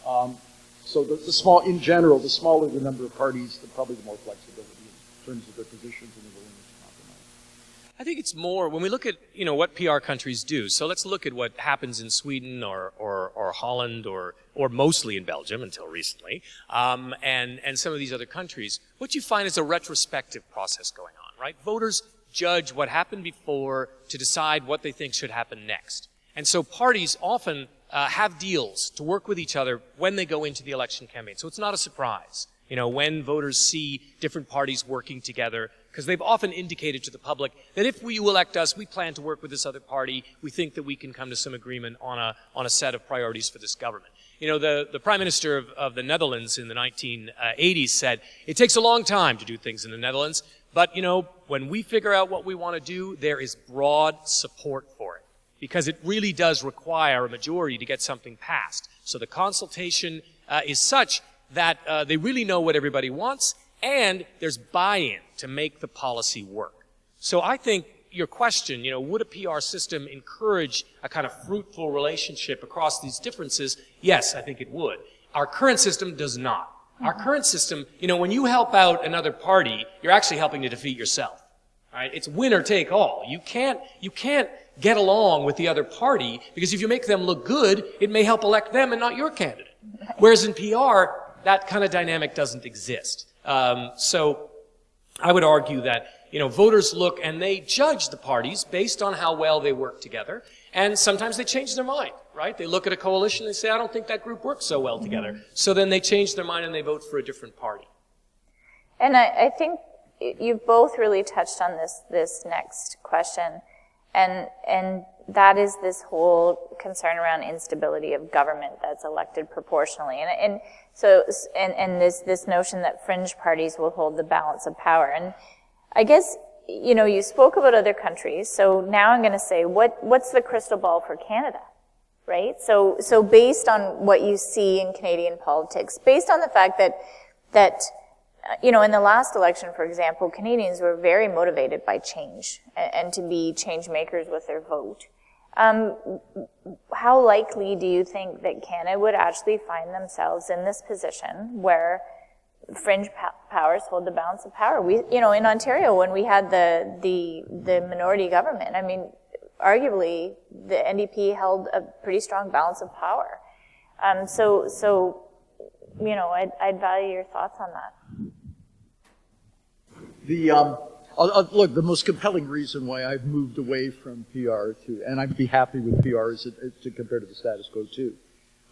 Um, so the, the, small, in general, the smaller the number of parties, the probably the more flexibility in terms of their positions and their willingness to compromise. I think it's more when we look at you know what PR countries do. So let's look at what happens in Sweden or or, or Holland or or mostly in Belgium until recently, um, and and some of these other countries. What you find is a retrospective process going on, right? Voters judge what happened before to decide what they think should happen next, and so parties often uh, have deals to work with each other when they go into the election campaign. So it's not a surprise, you know, when voters see different parties working together, because they've often indicated to the public that if you elect us, we plan to work with this other party. We think that we can come to some agreement on a, on a set of priorities for this government. You know, the, the Prime Minister of, of the Netherlands in the 1980s said, it takes a long time to do things in the Netherlands, but, you know, when we figure out what we want to do, there is broad support for it because it really does require a majority to get something passed. So the consultation uh, is such that uh, they really know what everybody wants, and there's buy-in to make the policy work. So I think your question, you know, would a PR system encourage a kind of fruitful relationship across these differences? Yes, I think it would. Our current system does not. Our current system, you know, when you help out another party, you're actually helping to defeat yourself. Right? It's winner take all. You can't, you can't get along with the other party because if you make them look good, it may help elect them and not your candidate. Whereas in PR, that kind of dynamic doesn't exist. Um, so I would argue that you know voters look and they judge the parties based on how well they work together, and sometimes they change their mind. Right? They look at a coalition and say, "I don't think that group works so well together." So then they change their mind and they vote for a different party. And I, I think you've both really touched on this this next question, and and that is this whole concern around instability of government that's elected proportionally, and and so and and this this notion that fringe parties will hold the balance of power, and I guess you know you spoke about other countries, so now I'm going to say what what's the crystal ball for Canada? Right? So, so based on what you see in Canadian politics, based on the fact that, that you know, in the last election, for example, Canadians were very motivated by change and, and to be change makers with their vote. Um, how likely do you think that Canada would actually find themselves in this position where fringe powers hold the balance of power? We, you know, in Ontario, when we had the the the minority government, I mean, arguably the NDP held a pretty strong balance of power. Um, so, so, you know, I'd, I'd value your thoughts on that. The um, look, the most compelling reason why I've moved away from PR to, and I'd be happy with PR as to compare to the status quo too.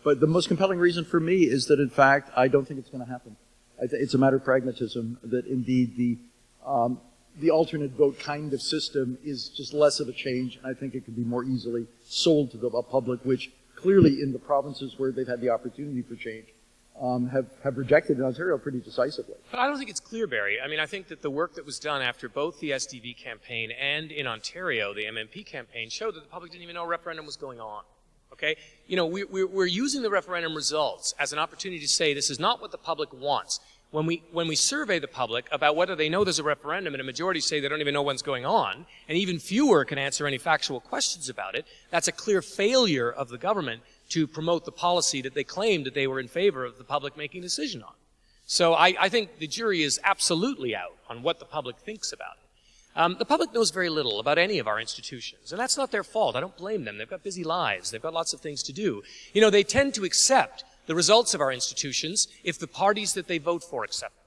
But the most compelling reason for me is that in fact I don't think it's going to happen. it's a matter of pragmatism that indeed the um, the alternate vote kind of system is just less of a change, and I think it could be more easily sold to the public, which clearly in the provinces where they've had the opportunity for change um, have, have rejected in Ontario pretty decisively. But I don't think it's clear, Barry. I mean, I think that the work that was done after both the STV campaign and in Ontario, the MMP campaign, showed that the public didn't even know a referendum was going on. Okay? You know, we, we're, we're using the referendum results as an opportunity to say this is not what the public wants. When we, when we survey the public about whether they know there's a referendum and a majority say they don't even know what's going on, and even fewer can answer any factual questions about it, that's a clear failure of the government to promote the policy that they claimed that they were in favor of the public making a decision on. So I, I think the jury is absolutely out on what the public thinks about it. Um, the public knows very little about any of our institutions, and that's not their fault. I don't blame them. They've got busy lives. They've got lots of things to do. You know, they tend to accept the results of our institutions if the parties that they vote for accept them.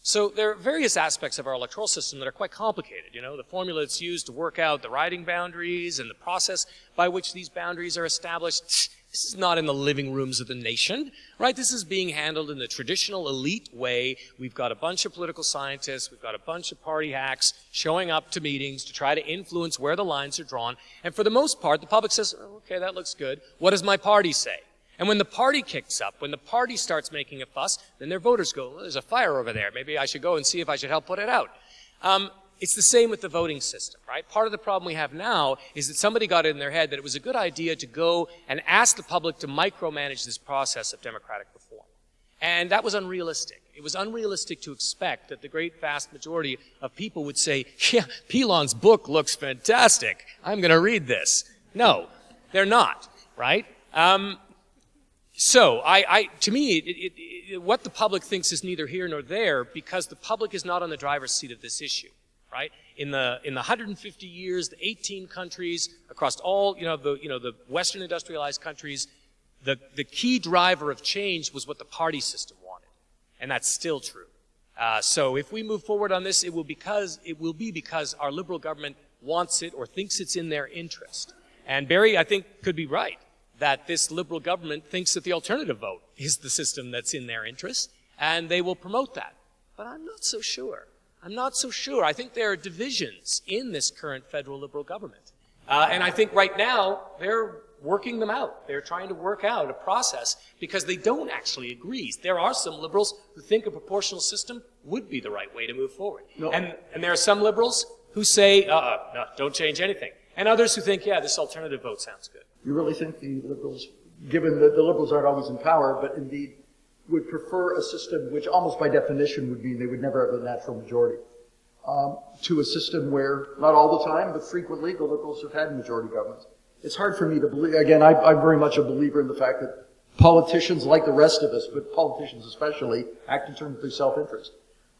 So there are various aspects of our electoral system that are quite complicated. You know, the formula that's used to work out the riding boundaries and the process by which these boundaries are established this is not in the living rooms of the nation, right? This is being handled in the traditional elite way. We've got a bunch of political scientists, we've got a bunch of party hacks showing up to meetings to try to influence where the lines are drawn. And for the most part, the public says, okay, that looks good. What does my party say? And when the party kicks up, when the party starts making a fuss, then their voters go, well, there's a fire over there. Maybe I should go and see if I should help put it out. Um, it's the same with the voting system, right? Part of the problem we have now is that somebody got it in their head that it was a good idea to go and ask the public to micromanage this process of democratic reform. And that was unrealistic. It was unrealistic to expect that the great vast majority of people would say, yeah, Pilon's book looks fantastic. I'm going to read this. No, they're not, right? Um, so, I, I, to me, it, it, it, what the public thinks is neither here nor there because the public is not on the driver's seat of this issue, right? In the, in the 150 years, the 18 countries across all, you know, the, you know, the Western industrialized countries, the, the key driver of change was what the party system wanted. And that's still true. Uh, so if we move forward on this, it will because, it will be because our liberal government wants it or thinks it's in their interest. And Barry, I think, could be right that this liberal government thinks that the alternative vote is the system that's in their interest, and they will promote that. But I'm not so sure. I'm not so sure. I think there are divisions in this current federal liberal government. Uh, and I think right now they're working them out. They're trying to work out a process because they don't actually agree. There are some liberals who think a proportional system would be the right way to move forward. No. And, and there are some liberals who say, uh, no, don't change anything. And others who think, yeah, this alternative vote sounds good. You really think the liberals, given that the liberals aren't always in power, but indeed would prefer a system which almost by definition would mean they would never have a natural majority, um, to a system where, not all the time, but frequently, the liberals have had majority governments. It's hard for me to believe, again, I, I'm very much a believer in the fact that politicians, like the rest of us, but politicians especially, act in terms of their self-interest.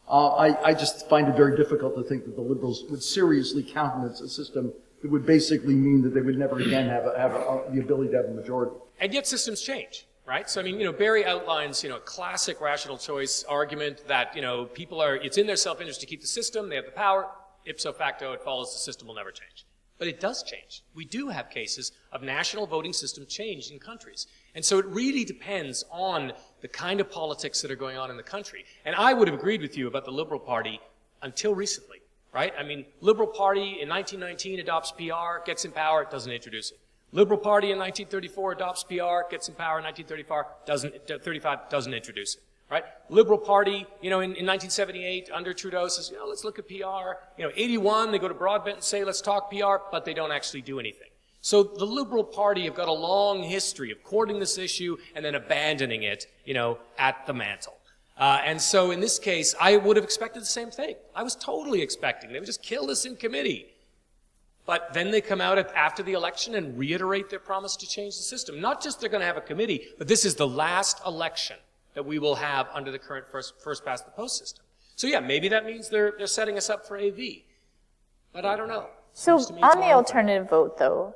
Uh, I, I just find it very difficult to think that the liberals would seriously countenance a system that would basically mean that they would never again have, a, have a, the ability to have a majority. And yet systems change, right? So I mean, you know, Barry outlines, you know, a classic rational choice argument that, you know, people are, it's in their self-interest to keep the system, they have the power, ipso facto, it follows the system will never change. But it does change. We do have cases of national voting system change in countries. And so it really depends on the kind of politics that are going on in the country. And I would have agreed with you about the Liberal Party until recently right? I mean, Liberal Party in 1919 adopts PR, gets in power, doesn't introduce it. Liberal Party in 1934 adopts PR, gets in power in 1935, doesn't, 35, doesn't introduce it. Right? Liberal Party, you know, in, in 1978 under Trudeau says, you know, let's look at PR. You know, 81, they go to Broadbent and say, let's talk PR, but they don't actually do anything. So the Liberal Party have got a long history of courting this issue and then abandoning it, you know, at the mantle. Uh, and so in this case, I would have expected the same thing. I was totally expecting. They would just kill this in committee. But then they come out at, after the election and reiterate their promise to change the system. Not just they're going to have a committee, but this is the last election that we will have under the current first, first past the post system. So yeah, maybe that means they're, they're setting us up for AV. But I don't know. So on the alternative vote though,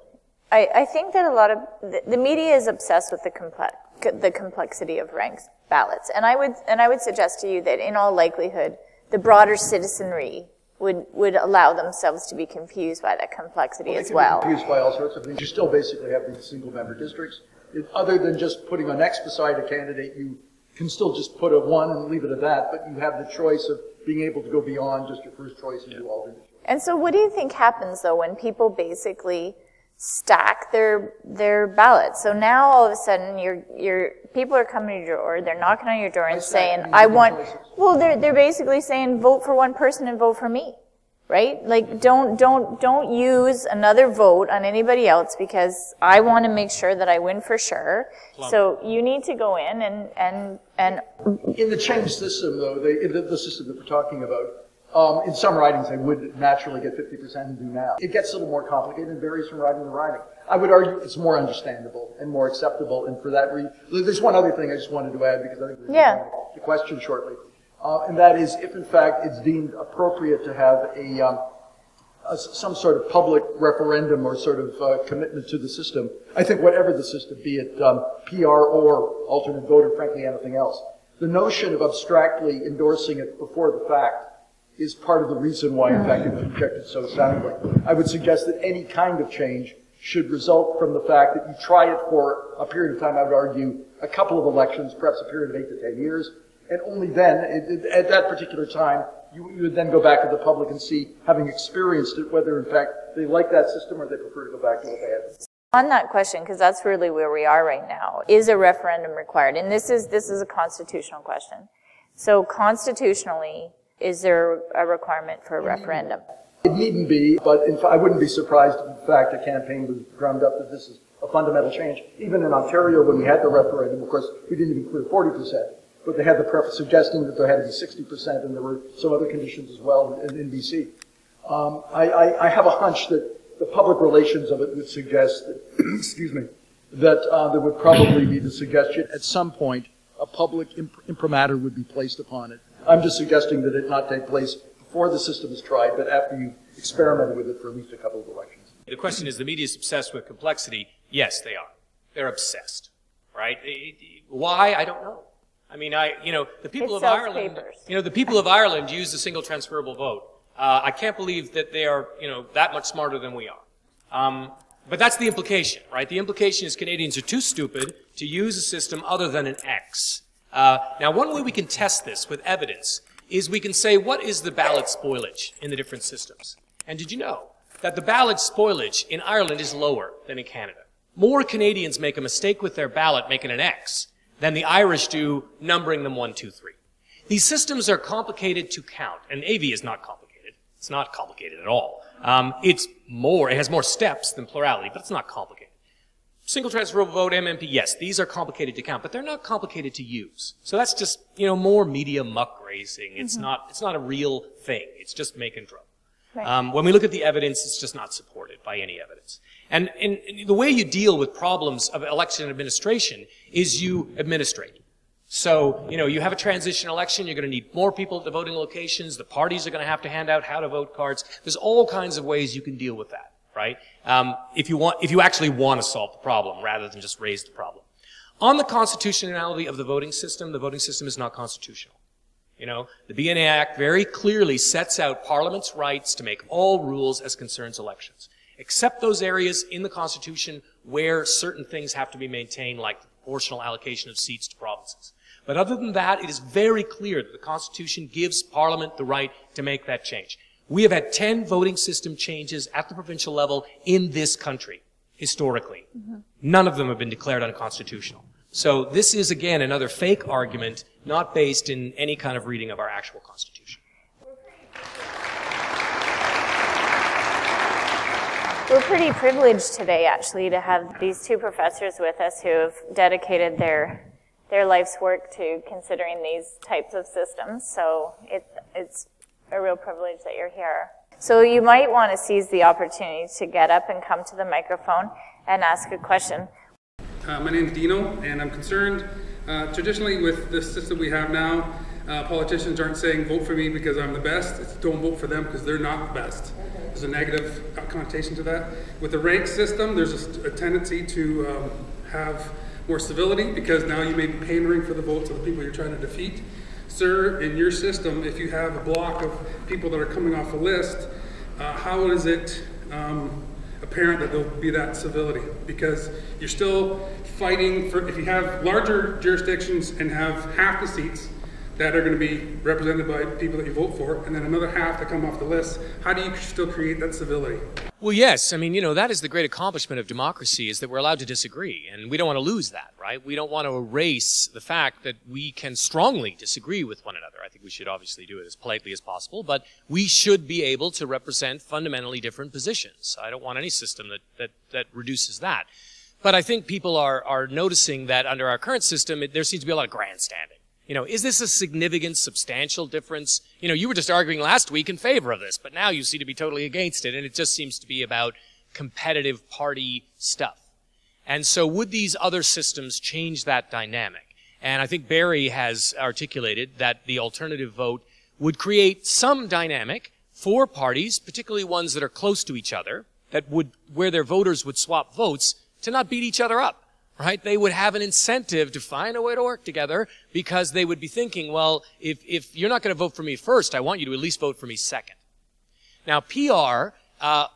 I, I think that a lot of, the, the media is obsessed with the complex, the complexity of ranks ballots. And I would, and I would suggest to you that in all likelihood, the broader citizenry would, would allow themselves to be confused by that complexity well, as well. confused by all sorts of things. You still basically have these single member districts. It, other than just putting an X beside a candidate, you can still just put a one and leave it at that, but you have the choice of being able to go beyond just your first choice and do alternate. And so what do you think happens though when people basically stack their their ballots. So now all of a sudden your your people are coming to your door, they're knocking on your door and saying, I want well they're they're basically saying vote for one person and vote for me. Right? Like don't don't don't use another vote on anybody else because I want to make sure that I win for sure. So you need to go in and and and in the change system though, the, the system that we're talking about, um, in some ridings, they would naturally get 50% and do now. It gets a little more complicated and varies from riding to riding. I would argue it's more understandable and more acceptable, and for that reason, there's one other thing I just wanted to add because I think we're yeah. the question shortly, uh, and that is if in fact it's deemed appropriate to have a, um, a some sort of public referendum or sort of uh, commitment to the system. I think whatever the system, be it um, PR or alternate vote or frankly anything else, the notion of abstractly endorsing it before the fact is part of the reason why, in fact, it was rejected so soundly. I would suggest that any kind of change should result from the fact that you try it for a period of time, I would argue, a couple of elections, perhaps a period of eight to ten years, and only then, it, it, at that particular time, you, you, would then go back to the public and see, having experienced it, whether in fact they like that system or they prefer to go back to what they had. On that question, because that's really where we are right now, is a referendum required? And this is this is a constitutional question. So constitutionally, is there a requirement for a referendum? It needn't be, but in, fa- I wouldn't be surprised if in fact a campaign was drummed up that this is a fundamental change. Even in Ontario, when we had the referendum, of course, we didn't even clear 40%, but they had the pref suggesting that there had to be 60%, and there were some other conditions as well in, in BC. Um, I, I, I have a hunch that the public relations of it would suggest that, excuse me, that uh, there would probably be the suggestion at some point a public imp- imprimatur would be placed upon it. I'm just suggesting that it not take place before the system is tried, but after you've experimented with it for at least a couple of elections. The question is, the media is obsessed with complexity. Yes, they are. They're obsessed, right? It- it- why? I don't know. I mean, I, you know, the people It of sells Ireland, papers. you know, the people of Ireland use the single transferable vote. Uh, I can't believe that they are, you know, that much smarter than we are. Um, but that's the implication, right? The implication is Canadians are too stupid to use a system other than an X. Uh, now, one way we can test this with evidence is we can say, what is the ballot spoilage in the different systems? And did you know that the ballot spoilage in Ireland is lower than in Canada? More Canadians make a mistake with their ballot making an X than the Irish do numbering them one, two, three. These systems are complicated to count, and AV is not complicated. It's not complicated at all. Um, it's more, it has more steps than plurality, but it's not complicated. Single transferable vote, MMP, yes, these are complicated to count, but they're not complicated to use. So that's just, you know, more media muck racing. It's not, it's not a real thing. It's just make and drop. Right. Um, when we look at the evidence, it's just not supported by any evidence. And, and, and the way you deal with problems of election administration is you administrate. So, you know, you have a transition election, you're going to need more people at the voting locations, the parties are going to have to hand out how to vote cards. There's all kinds of ways you can deal with that, right? Um, if you want, if you actually want to solve the problem rather than just raise the problem. On the constitutionality of the voting system, the voting system is not constitutional. You know, the BNA Act very clearly sets out Parliament's rights to make all rules as concerns elections, except those areas in the Constitution where certain things have to be maintained, like the proportional allocation of seats to provinces. But other than that, it is very clear that the Constitution gives Parliament the right to make that change. We have had 10 voting system changes at the provincial level in this country, historically. None of them have been declared unconstitutional. So this is, again, another fake argument, not based in any kind of reading of our actual Constitution. We're pretty privileged today, actually, to have these two professors with us who have dedicated their their life's work to considering these types of systems. So it, it's a real privilege that you're here. So you might want to seize the opportunity to get up and come to the microphone and ask a question. Uh, my name is Dino, and I'm concerned uh, traditionally with the system we have now. Uh, politicians aren't saying vote for me because I'm the best. It's don't vote for them because they're not the best. There's a negative connotation to that. With the rank system, there's a, a tendency to um, have more civility because now you may be pandering for the votes of the people you're trying to defeat. Sir, in your system, if you have a block of people that are coming off a list, uh, how is it um, apparent that there'll be that civility? Because you're still fighting for, if you have larger jurisdictions and have half the seats that are going to be represented by people that you vote for, and then another half that come off the list, how do you still create that civility? Well, yes. I mean, you know, that is the great accomplishment of democracy is that we're allowed to disagree. And we don't want to lose that, right? We don't want to erase the fact that we can strongly disagree with one another. I think we should obviously do it as politely as possible, but we should be able to represent fundamentally different positions. I don't want any system that, that, that reduces that. But I think people are, are noticing that under our current system, it, there seems to be a lot of grandstanding. You know, is this a significant, substantial difference? You know, you were just arguing last week in favor of this, but now you seem to be totally against it, and it just seems to be about competitive party stuff. And so would these other systems change that dynamic? And I think Barry has articulated that the alternative vote would create some dynamic for parties, particularly ones that are close to each other, that would, where their voters would swap votes, to not beat each other up right? They would have an incentive to find a way to work together because they would be thinking, well, if, if you're not going to vote for me first, I want you to at least vote for me second. Now, PR uh,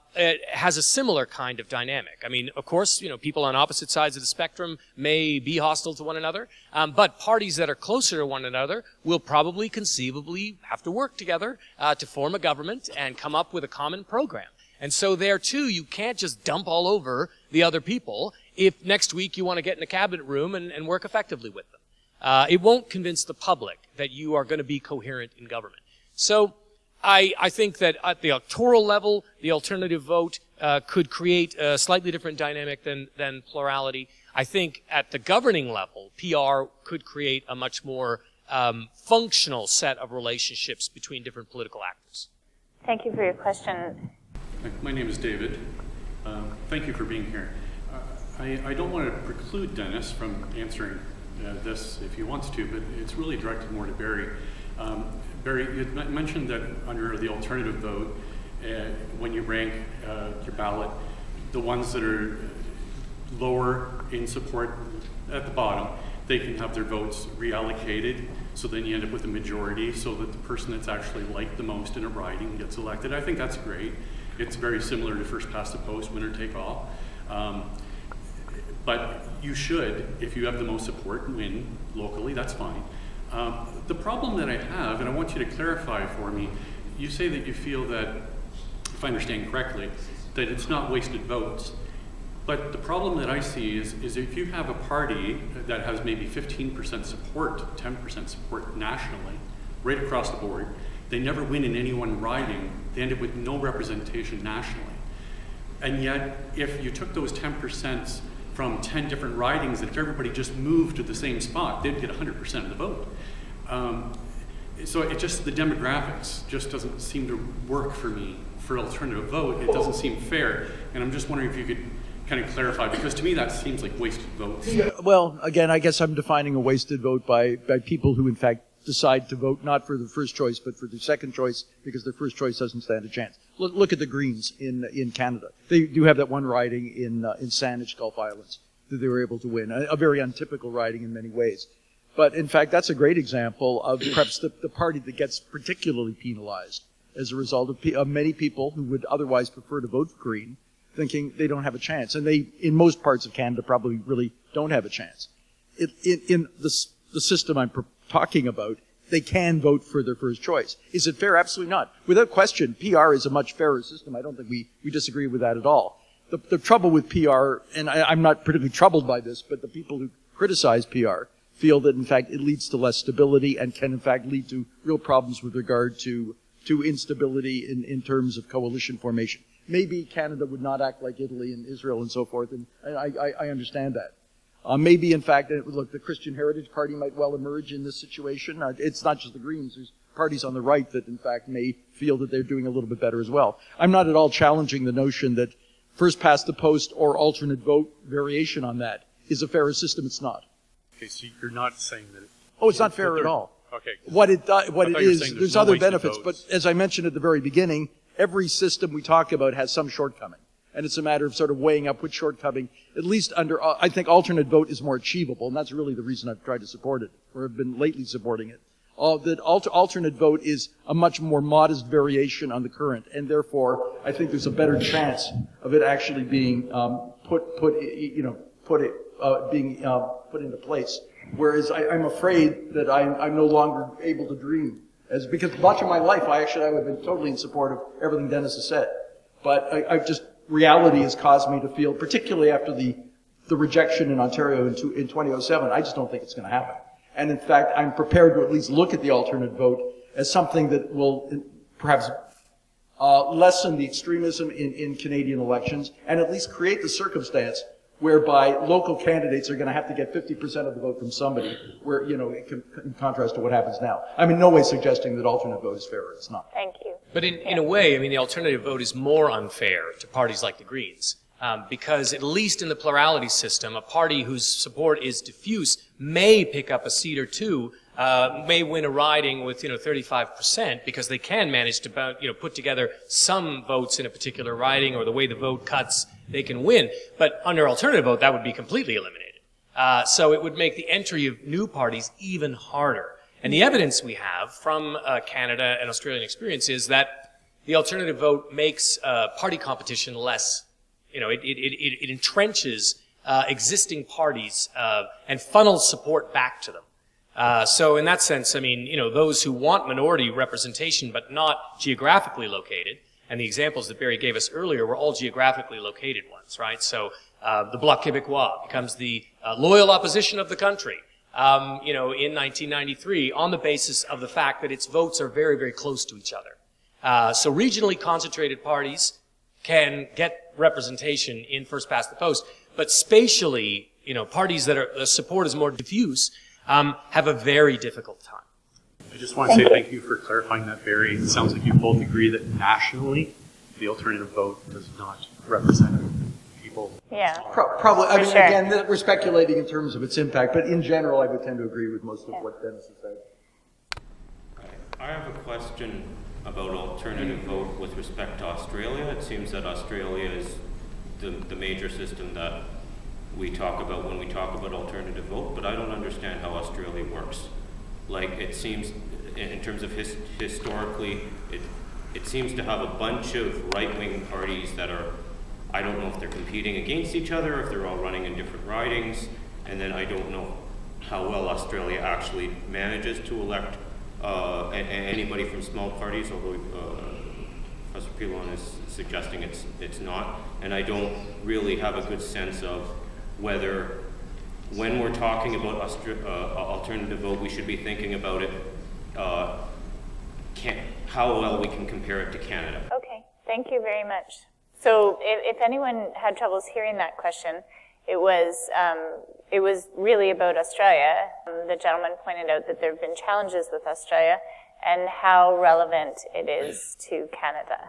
has a similar kind of dynamic. I mean, of course, you know, people on opposite sides of the spectrum may be hostile to one another, um, but parties that are closer to one another will probably conceivably have to work together uh, to form a government and come up with a common program. And so there too, you can't just dump all over the other people if next week you want to get in a cabinet room and, and work effectively with them. Uh, it won't convince the public that you are going to be coherent in government. So I, I think that at the electoral level, the alternative vote uh, could create a slightly different dynamic than, than plurality. I think at the governing level, PR could create a much more um, functional set of relationships between different political actors. Thank you for your question. My name is David. Uh, thank you for being here. I, I, don't want to preclude Dennis from answering uh, this if he wants to, but it's really directed more to Barry. Um, Barry, you mentioned that under the alternative vote, uh, when you rank uh, your ballot, the ones that are lower in support at the bottom, they can have their votes reallocated. So then you end up with a majority so that the person that's actually liked the most in a riding gets elected. I think that's great. It's very similar to first past the post, winner take all. Um, but you should, if you have the most support, win locally, that's fine. Um, the problem that I have, and I want you to clarify for me, you say that you feel that, if I understand correctly, that it's not wasted votes. But the problem that I see is, is if you have a party that has maybe 15% support, 10% support nationally, right across the board, they never win in any one riding, they end up with no representation nationally. And yet, if you took those 10% from 10 different ridings, that if everybody just moved to the same spot, they'd get 100% of the vote. Um, so it just, the demographics just doesn't seem to work for me for alternative vote. It doesn't seem fair. And I'm just wondering if you could kind of clarify, because to me that seems like wasted votes. Well, again, I guess I'm defining a wasted vote by, by people who in fact decide to vote not for the first choice, but for the second choice because their first choice doesn't stand a chance. Look, look at the Greens in in Canada. They do have that one riding in uh, in Saanich Gulf Islands that they were able to win, a, a, very untypical riding in many ways. But in fact, that's a great example of perhaps the, the party that gets particularly penalized as a result of, of many people who would otherwise prefer to vote for Green, thinking they don't have a chance, and they in most parts of Canada probably really don't have a chance. It, in, in the the system I'm talking about, they can vote for their first choice. Is it fair? Absolutely not. Without question, PR is a much fairer system. I don't think we, we disagree with that at all. The, the trouble with PR, and I, I'm not particularly troubled by this, but the people who criticize PR feel that in fact it leads to less stability and can in fact lead to real problems with regard to, to instability in, in terms of coalition formation. Maybe Canada would not act like Italy and Israel and so forth, and I, I, I understand that. Uh, maybe, in fact, look, the Christian Heritage Party might well emerge in this situation. Uh, it's not just the Greens. There's parties on the right that, in fact, may feel that they're doing a little bit better as well. I'm not at all challenging the notion that first past the post or alternate vote variation on that is a fairer system. It's not. Okay, so you're not saying that. It, oh, it's not fair at all. Okay. What it what it is, there's, there's no other benefits, votes. but as I mentioned at the very beginning, every system we talk about has some shortcoming and it's a matter of sort of weighing up which shortcoming, at least under, uh, I think alternate vote is more achievable, and that's really the reason I've tried to support it, or have been lately supporting it. Uh, that alter, alternate vote is a much more modest variation on the current, and therefore I think there's a better chance of it actually being um, put, put, you know, put it, uh, being uh, put into place. Whereas I, am afraid that I'm, I'm no longer able to dream, as because much of my life I actually I have been totally in support of everything Dennis has said, but I, I've just reality has caused me to feel, particularly after the, the rejection in Ontario in, two, in 2007, I just don't think it's going to happen. And in fact, I'm prepared to at least look at the alternate vote as something that will perhaps uh, lessen the extremism in, in Canadian elections and at least create the circumstance whereby local candidates are going to have to get 50% of the vote from somebody, where, you know, in, contrast to what happens now. I'm in no way suggesting that alternate vote is fairer. It's not. Thank you. But in, in a way, I mean, the alternative vote is more unfair to parties like the Greens. Um, because at least in the plurality system, a party whose support is diffuse may pick up a seat or two, uh, may win a riding with you know 35% because they can manage to you know put together some votes in a particular riding or the way the vote cuts they can win. But under alternative vote, that would be completely eliminated. Uh, so it would make the entry of new parties even harder. And the evidence we have from uh, Canada and Australian experience is that the alternative vote makes uh, party competition less, you know, it, it, it, it entrenches uh, existing parties uh, and funnels support back to them. Uh, so in that sense, I mean, you know, those who want minority representation but not geographically located, and the examples that Barry gave us earlier were all geographically located ones, right? So uh, the Bloc Québécois becomes the loyal opposition of the country. Um, you know, in 1993 on the basis of the fact that its votes are very, very close to each other. Uh, so regionally concentrated parties can get representation in first past the post, but spatially, you know, parties that are the support is more diffuse um, have a very difficult time. I just want to say thank you for clarifying that, Barry. It sounds like you both agree that nationally, the alternative vote does not represent people. Yeah. Pro- Probably, I For mean, sure. again, we're speculating in terms of its impact, but in general, I would tend to agree with most of what Dennis has said. I have a question about alternative vote with respect to Australia. It seems that Australia is the, the major system that we talk about when we talk about alternative vote, but I don't understand how Australia works. Like, it seems, in, in terms of his, historically, it, it seems to have a bunch of right-wing parties that are, I don't know if they're competing against each other, if they're all running in different ridings, and then I don't know how well Australia actually manages to elect uh, anybody from small parties, although uh, Professor Pilon is suggesting it's, it's not. And I don't really have a good sense of whether, when we're talking about uh, alternative vote, we should be thinking about it, uh, can, how well we can compare it to Canada. Okay, thank you very much. So if, if anyone had troubles hearing that question, it was, um, it was really about Australia. Um, the gentleman pointed out that there have been challenges with Australia and how relevant it is to Canada.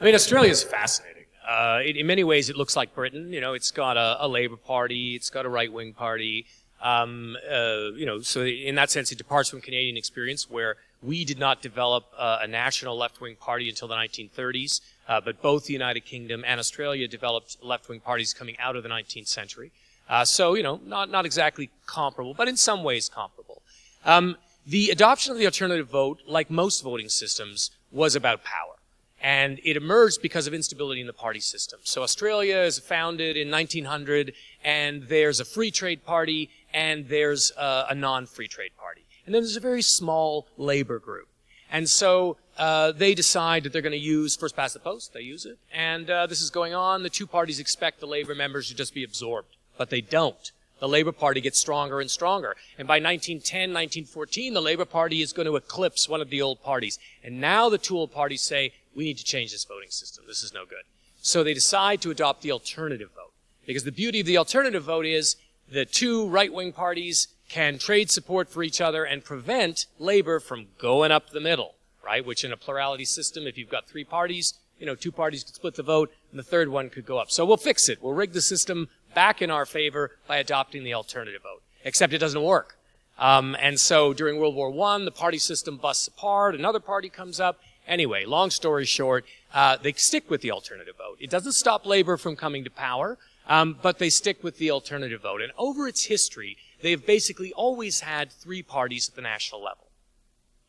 I mean, Australia is fascinating. Uh, in, in many ways, it looks like Britain. You know, it's got a, a Labour Party, it's got a right-wing party. Um, uh, you know, so in that sense, it departs from Canadian experience, where we did not develop uh, a national left-wing party until the 1930s, uh, but both the United Kingdom and Australia developed left-wing parties coming out of the 19th century. Uh, so, you know, not not exactly comparable, but in some ways comparable. Um, the adoption of the alternative vote, like most voting systems, was about power. And it emerged because of instability in the party system. So Australia is founded in 1900, and there's a free trade party, and there's uh, a non-free trade party. And then there's a very small labor group. And so uh, they decide that they're going to use first past the post. They use it. And uh, this is going on. The two parties expect the labor members to just be absorbed, but they don't. The Labor Party gets stronger and stronger. And by 1910, 1914, the Labor Party is going to eclipse one of the old parties. And now the two old parties say, we need to change this voting system. This is no good. So they decide to adopt the alternative vote. Because the beauty of the alternative vote is the two right-wing parties can trade support for each other and prevent labor from going up the middle, right? Which in a plurality system, if you've got three parties, you know, two parties could split the vote and the third one could go up. So we'll fix it. We'll rig the system back in our favor by adopting the alternative vote. Except it doesn't work. Um, and so during World War I, the party system busts apart. Another party comes up. Anyway, long story short, uh, they stick with the alternative vote. It doesn't stop labor from coming to power, um, but they stick with the alternative vote. And over its history, they've basically always had three parties at the national level: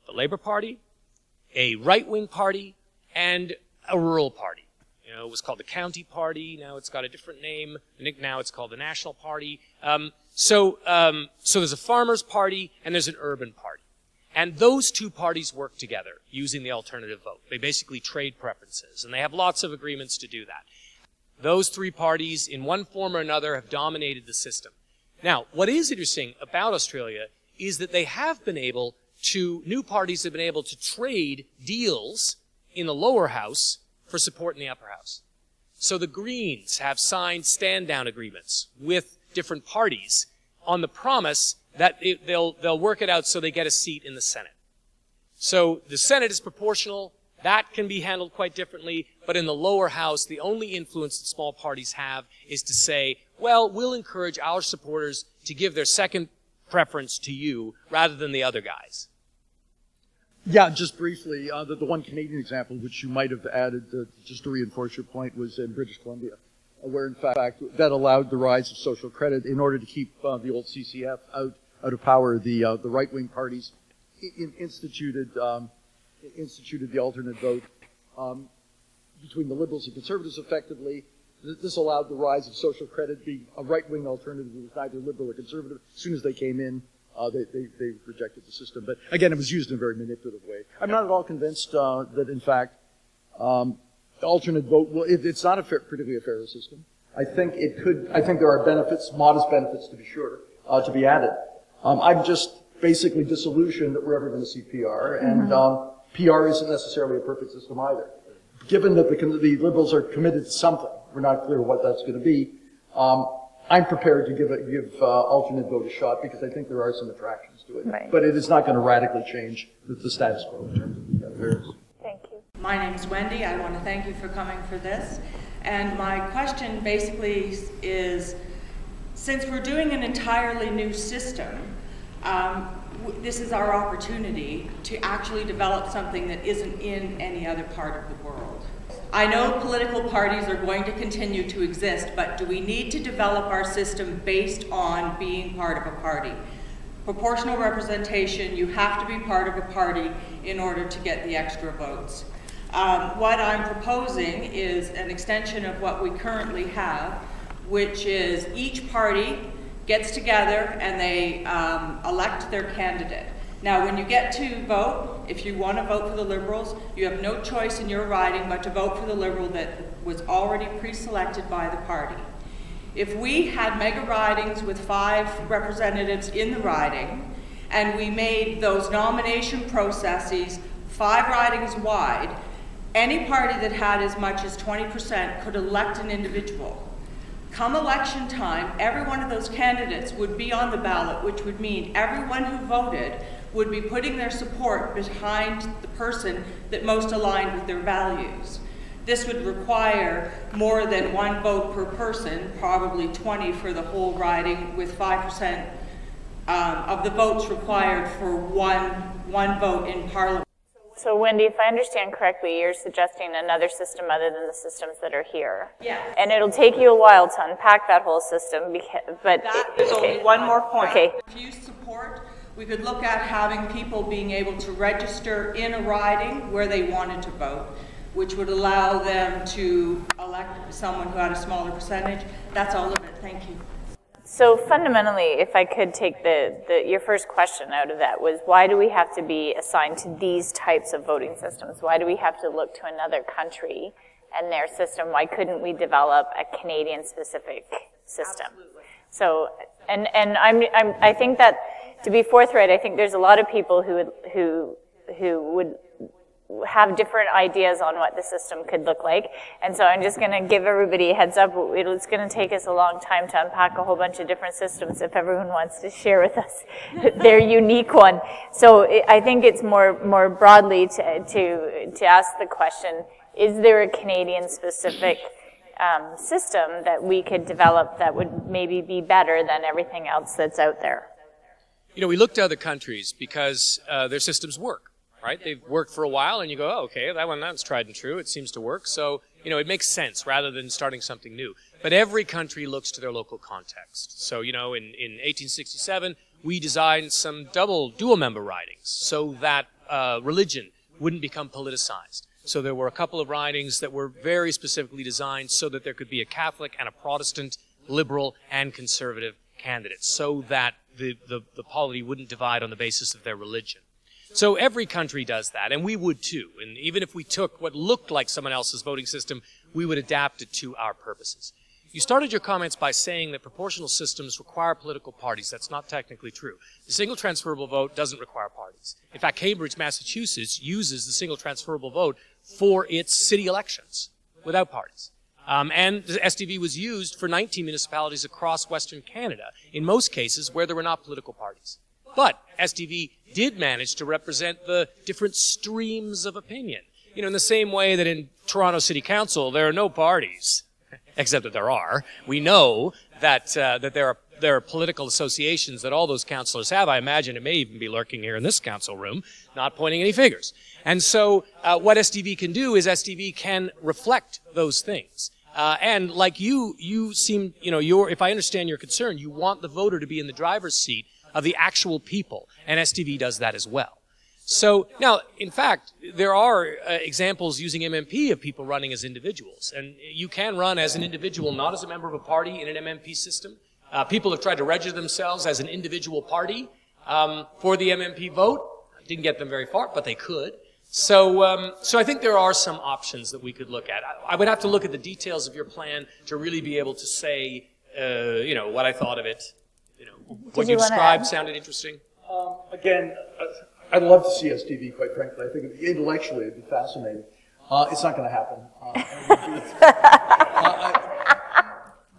the Labor Party, a right-wing party, and a rural party. You know, it was called the Country Party. Now it's got a different name. Now it's called the National Party. Um, so, um, so there's a farmers' party and there's an urban party. And those two parties work together using the alternative vote. They basically trade preferences, and they have lots of agreements to do that. Those three parties, in one form or another, have dominated the system. Now, what is interesting about Australia is that they have been able to, new parties have been able to trade deals in the lower house for support in the upper house. So the Greens have signed stand down agreements with different parties on the promise that it, they'll, they'll work it out so they get a seat in the Senate. So the Senate is proportional. That can be handled quite differently. But in the lower house, the only influence that small parties have is to say, well, we'll encourage our supporters to give their second preference to you rather than the other guys. Yeah, just briefly, uh, the, the one Canadian example, which you might have added uh, just to reinforce your point, was in British Columbia, uh, where in fact that allowed the rise of social credit in order to keep uh, the old CCF out out of power. The uh, the right wing parties in, instituted um, instituted the alternate vote um, between the liberals and conservatives effectively. This allowed the rise of social credit, being a right wing alternative that was neither liberal or conservative. As soon as they came in, uh, they, they, they rejected the system. But again, it was used in a very manipulative way. I'm not at all convinced uh, that, in fact, um, alternate vote will. It, it's not a fair, particularly a fair system. I think it could. I think there are benefits, modest benefits to be sure, uh, to be added. Um, I'm just basically disillusioned that we're ever going to see PR, and um, PR isn't necessarily a perfect system either. Given that the, the liberals are committed to something, we're not clear what that's going to be. Um, I'm prepared to give it, give uh, alternate vote a shot because I think there are some attractions to it. Right. But it is not going to radically change the, the status quo in terms of the affairs. Thank you. My name is Wendy. I want to thank you for coming for this. And my question basically is, since we're doing an entirely new system, um, this is our opportunity to actually develop something that isn't in any other part of the world. I know political parties are going to continue to exist, but do we need to develop our system based on being part of a party? Proportional representation, you have to be part of a party in order to get the extra votes. Um, what I'm proposing is an extension of what we currently have, which is each party gets together and they um, elect their candidate. Now, when you get to vote, if you want to vote for the Liberals, you have no choice in your riding but to vote for the Liberal that was already pre-selected by the party. If we had mega ridings with five representatives in the riding, and we made those nomination processes five ridings wide, any party that had as much as 20% could elect an individual. Come election time, every one of those candidates would be on the ballot, which would mean everyone who voted would be putting their support behind the person that most aligned with their values. This would require more than one vote per person, probably 20 for the whole riding, with 5% um, of the votes required for one, one vote in parliament. So Wendy, if I understand correctly, you're suggesting another system other than the systems that are here. Yes. And it'll take you a while to unpack that whole system, beca- but. That is okay. only one more point. Okay. If you support, we could look at having people being able to register in a riding where they wanted to vote, which would allow them to elect someone who had a smaller percentage. That's all of it. Thank you. So fundamentally, if I could take the, the, your first question out of that was why do we have to be assigned to these types of voting systems? Why do we have to look to another country and their system? Why couldn't we develop a Canadian specific system? Absolutely. So, and, and I'm, I'm, I think that to be forthright, I think there's a lot of people who would, who, who would have different ideas on what the system could look like. And so I'm just going to give everybody a heads up. It's going to take us a long time to unpack a whole bunch of different systems if everyone wants to share with us their unique one. So I think it's more, more broadly to, to, to ask the question, is there a Canadian specific um, system that we could develop that would maybe be better than everything else that's out there? You know, we look to other countries because uh, their systems work, right? They've worked for a while, and you go, oh, okay, that one, that's tried and true. It seems to work. So, you know, it makes sense rather than starting something new. But every country looks to their local context. So, you know, in, in 1867, we designed some double, dual member ridings so that uh, religion wouldn't become politicized. So there were a couple of ridings that were very specifically designed so that there could be a Catholic and a Protestant, liberal and conservative candidate, so that the, the, the polity wouldn't divide on the basis of their religion. So every country does that, and we would too. And even if we took what looked like someone else's voting system, we would adapt it to our purposes. You started your comments by saying that proportional systems require political parties. That's not technically true. The single transferable vote doesn't require parties. In fact, Cambridge, Massachusetts uses the single transferable vote for its city elections without parties. Um, and the STV was used for 19 municipalities across Western Canada, in most cases where there were not political parties. But STV did manage to represent the different streams of opinion. You know, in the same way that in Toronto City Council there are no parties, except that there are. We know that uh, that there are there are political associations that all those councillors have. I imagine it may even be lurking here in this council room, not pointing any fingers. And so, uh, what STV can do is STV can reflect those things. Uh, and like you, you seem, you know, if I understand your concern, you want the voter to be in the driver's seat of the actual people, and STV does that as well. So now, in fact, there are uh, examples using MMP of people running as individuals, and you can run as an individual, not as a member of a party in an MMP system. Uh, people have tried to register themselves as an individual party um, for the MMP vote. Didn't get them very far, but they could. So, um, so I think there are some options that we could look at. I, I, would have to look at the details of your plan to really be able to say, uh, you know, what I thought of it what you you described sounded interesting? Um, again, uh, I'd love to see STV, quite frankly. I think intellectually it'd be fascinating. Uh, it's not going to happen. Uh, it would be- Uh, I-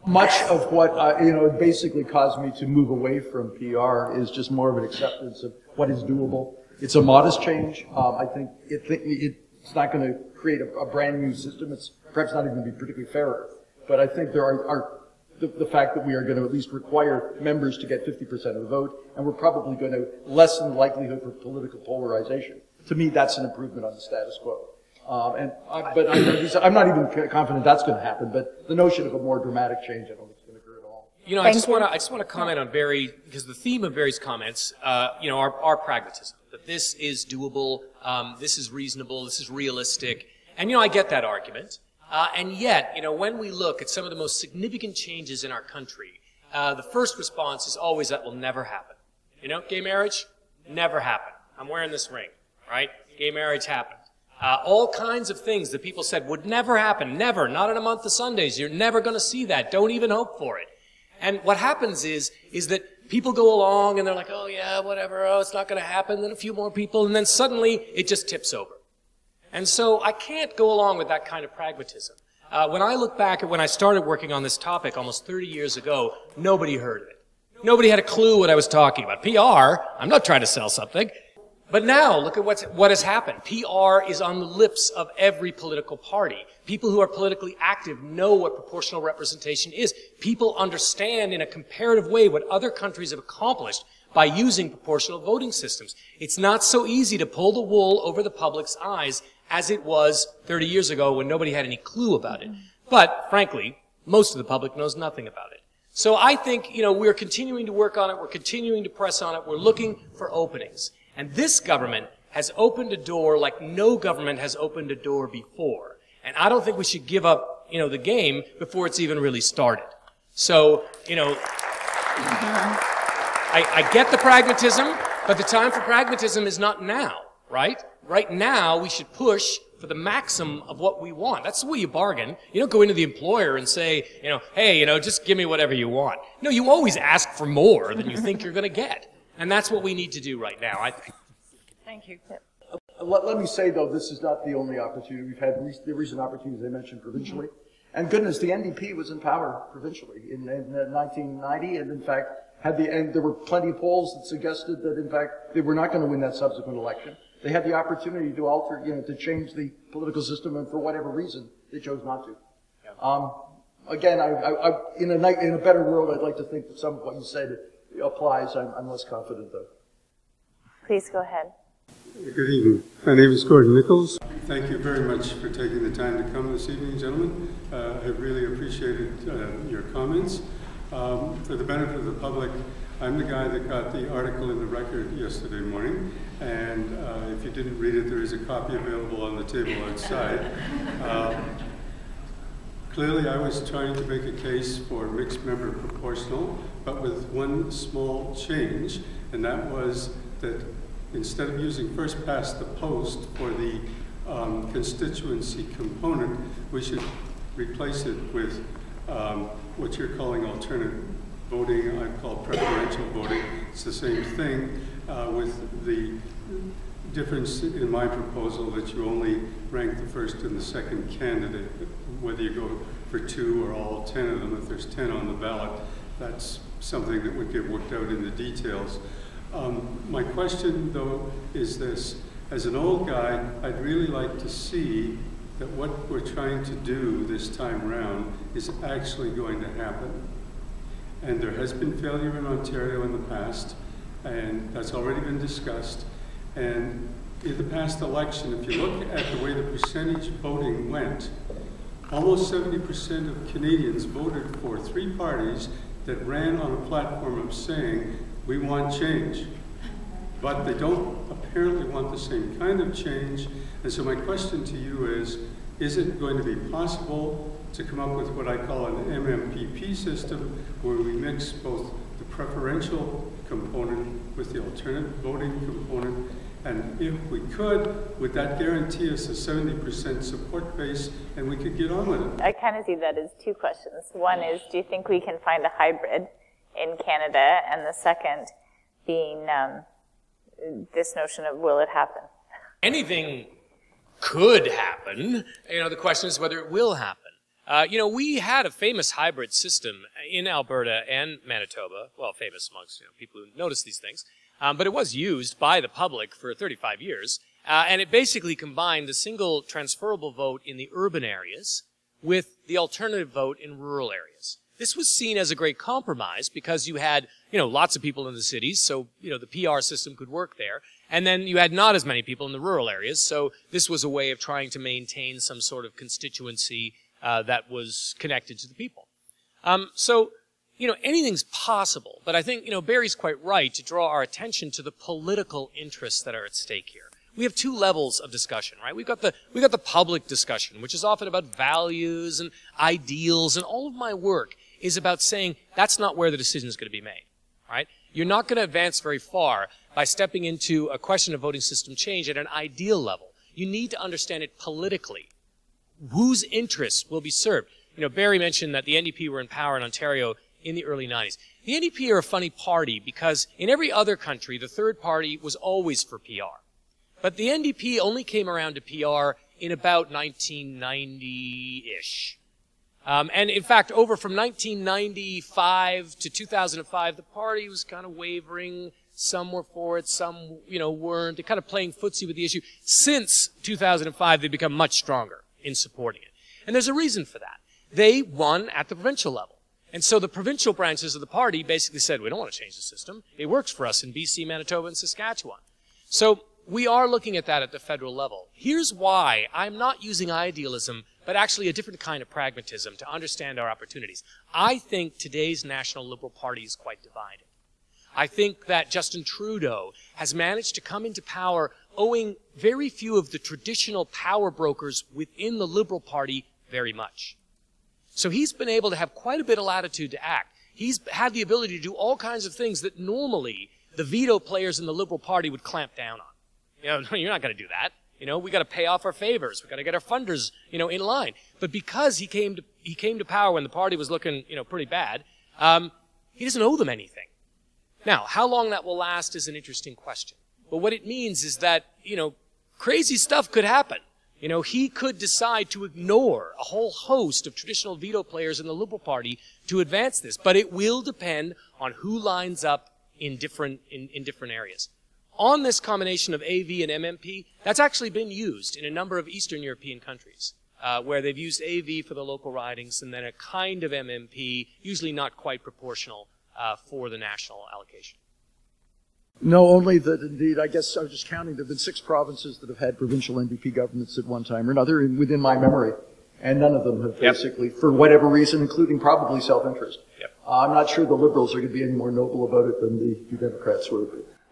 much of what uh, you know basically caused me to move away from PR is just more of an acceptance of what is doable. It's a modest change. Um, I think it, it, it's not going to create a, a brand new system. It's perhaps not even going to be particularly fairer. But I think there are, are the, the fact that we are going to at least require members to get 50% of the vote, and we're probably going to lessen the likelihood for political polarization. To me, that's an improvement on the status quo. Um, and I, but I, I'm not even confident that's going to happen. But the notion of a more dramatic change, I don't think it's going to occur at all. You know, I just want to I just want to comment on Barry because the theme of Barry's comments, uh, you know, are, are pragmatism. That this is doable, um, this is reasonable, this is realistic, and you know, I get that argument. Uh, and yet, you know, when we look at some of the most significant changes in our country, uh, the first response is always that will never happen. You know, gay marriage never happened. I'm wearing this ring, right? Gay marriage happened. Uh, all kinds of things that people said would never happen, never, not in a month of Sundays. You're never going to see that. Don't even hope for it. And what happens is, is that people go along and they're like, oh yeah, whatever, oh, it's not going to happen. Then a few more people, and then suddenly it just tips over. And so I can't go along with that kind of pragmatism. Uh, when I look back at when I started working on this topic almost 30 years ago, nobody heard of it. Nobody had a clue what I was talking about. PR, I'm not trying to sell something. But now, look at what's, what has happened. PR is on the lips of every political party. People who are politically active know what proportional representation is. People understand in a comparative way what other countries have accomplished by using proportional voting systems. It's not so easy to pull the wool over the public's eyes as it was 30 years ago when nobody had any clue about it. But, frankly, most of the public knows nothing about it. So I think, you know, we're continuing to work on it. We're continuing to press on it. We're looking for openings. And this government has opened a door like no government has opened a door before. And I don't think we should give up, you know, the game before it's even really started. So, you know, I, I get the pragmatism, but the time for pragmatism is not now, right? Right now, we should push for the maximum of what we want. That's the way you bargain. You don't go into the employer and say, you know, hey, you know, just give me whatever you want. No, you always ask for more than you think you're going to get. And that's what we need to do right now, I think. Thank you. Let, let me say, though, this is not the only opportunity. We've had re- the recent opportunities I mentioned provincially. And goodness, the NDP was in power provincially in, in uh, 1990, and in fact, had the, and there were plenty of polls that suggested that, in fact, they were not going to win that subsequent election. They had the opportunity to alter, you know, to change the political system, and for whatever reason, they chose not to. Um, again, I, I, I, in a night, in a better world, I'd like to think that some of what you said applies. I'm, I'm less confident, though. Please go ahead. Good evening. My name is Gordon Nichols. Thank you very much for taking the time to come this evening, gentlemen. Uh, I really appreciated uh, your comments. Um, for the benefit of the public, I'm the guy that got the article in the record yesterday morning, and uh, if you didn't read it, there is a copy available on the table outside. Uh, Clearly, I was trying to make a case for mixed member proportional, but with one small change, and that was that instead of using first past the post for the um, constituency component, we should replace it with um, what you're calling alternate voting. I call preferential voting. It's the same thing uh, with the difference in my proposal that you only rank the first and the second candidate, whether you go for two or all 10 of them, if there's 10 on the ballot, that's something that would get worked out in the details. Um, my question, though, is this. As an old guy, I'd really like to see that what we're trying to do this time round is actually going to happen. And there has been failure in Ontario in the past, and that's already been discussed. And in the past election, if you look at the way the percentage voting went, almost 70% of Canadians voted for three parties that ran on a platform of saying, we want change. But they don't apparently want the same kind of change. And so my question to you is, is it going to be possible to come up with what I call an MMPP system where we mix both the preferential component with the alternate voting component and if we could, would that guarantee us a 70% support base and we could get on with it? I kind of see that as two questions. One is, do you think we can find a hybrid? in Canada, and the second being um, this notion of will it happen? Anything could happen. You know, the question is whether it will happen. Uh, you know, we had a famous hybrid system in Alberta and Manitoba. Well, famous amongst you know, people who notice these things. Um, but it was used by the public for 35 years. Uh, and it basically combined the single transferable vote in the urban areas with the alternative vote in rural areas. This was seen as a great compromise because you had, you know, lots of people in the cities, so, you know, the PR system could work there. And then you had not as many people in the rural areas, so this was a way of trying to maintain some sort of constituency uh, that was connected to the people. Um, so, you know, anything's possible, but I think, you know, Barry's quite right to draw our attention to the political interests that are at stake here. We have two levels of discussion, right? We've got the, we've got the public discussion, which is often about values and ideals, and all of my work is about saying that's not where the decision is going to be made, right? You're not going to advance very far by stepping into a question of voting system change at an ideal level. You need to understand it politically. Whose interests will be served? You know, Barry mentioned that the NDP were in power in Ontario in the early 90s. The NDP are a funny party because in every other country, the third party was always for PR. But the NDP only came around to PR in about 1990-ish. Um, and in fact, over from 1995 to 2005, the party was kind of wavering. Some were for it, some, you know, weren't. They're kind of playing footsie with the issue. Since 2005, they've become much stronger in supporting it. And there's a reason for that. They won at the provincial level. And so the provincial branches of the party basically said, we don't want to change the system. It works for us in BC, Manitoba, and Saskatchewan. So we are looking at that at the federal level. Here's why I'm not using idealism, but actually a different kind of pragmatism to understand our opportunities. I think today's National Liberal Party is quite divided. I think that Justin Trudeau has managed to come into power owing very few of the traditional power brokers within the Liberal Party very much. So he's been able to have quite a bit of latitude to act. He's had the ability to do all kinds of things that normally the veto players in the Liberal Party would clamp down on. You know, you're not going to do that. You know, we got to pay off our favors. We got to get our funders, you know, in line. But because he came to he came to power when the party was looking, you know, pretty bad, um, he doesn't owe them anything. Now, how long that will last is an interesting question. But what it means is that, you know, crazy stuff could happen. You know, he could decide to ignore a whole host of traditional veto players in the Liberal Party to advance this, but it will depend on who lines up in different, in, in different areas. On this combination of AV and MMP, that's actually been used in a number of Eastern European countries, uh, where they've used AV for the local ridings and then a kind of MMP, usually not quite proportional, uh, for the national allocation. No, only that indeed, I guess I was just counting, there have been six provinces that have had provincial NDP governments at one time or another in, within my memory. And none of them have Yep. basically, for whatever reason, including probably self-interest. Yep. Uh, I'm not sure the Liberals are going to be any more noble about it than the New Democrats were.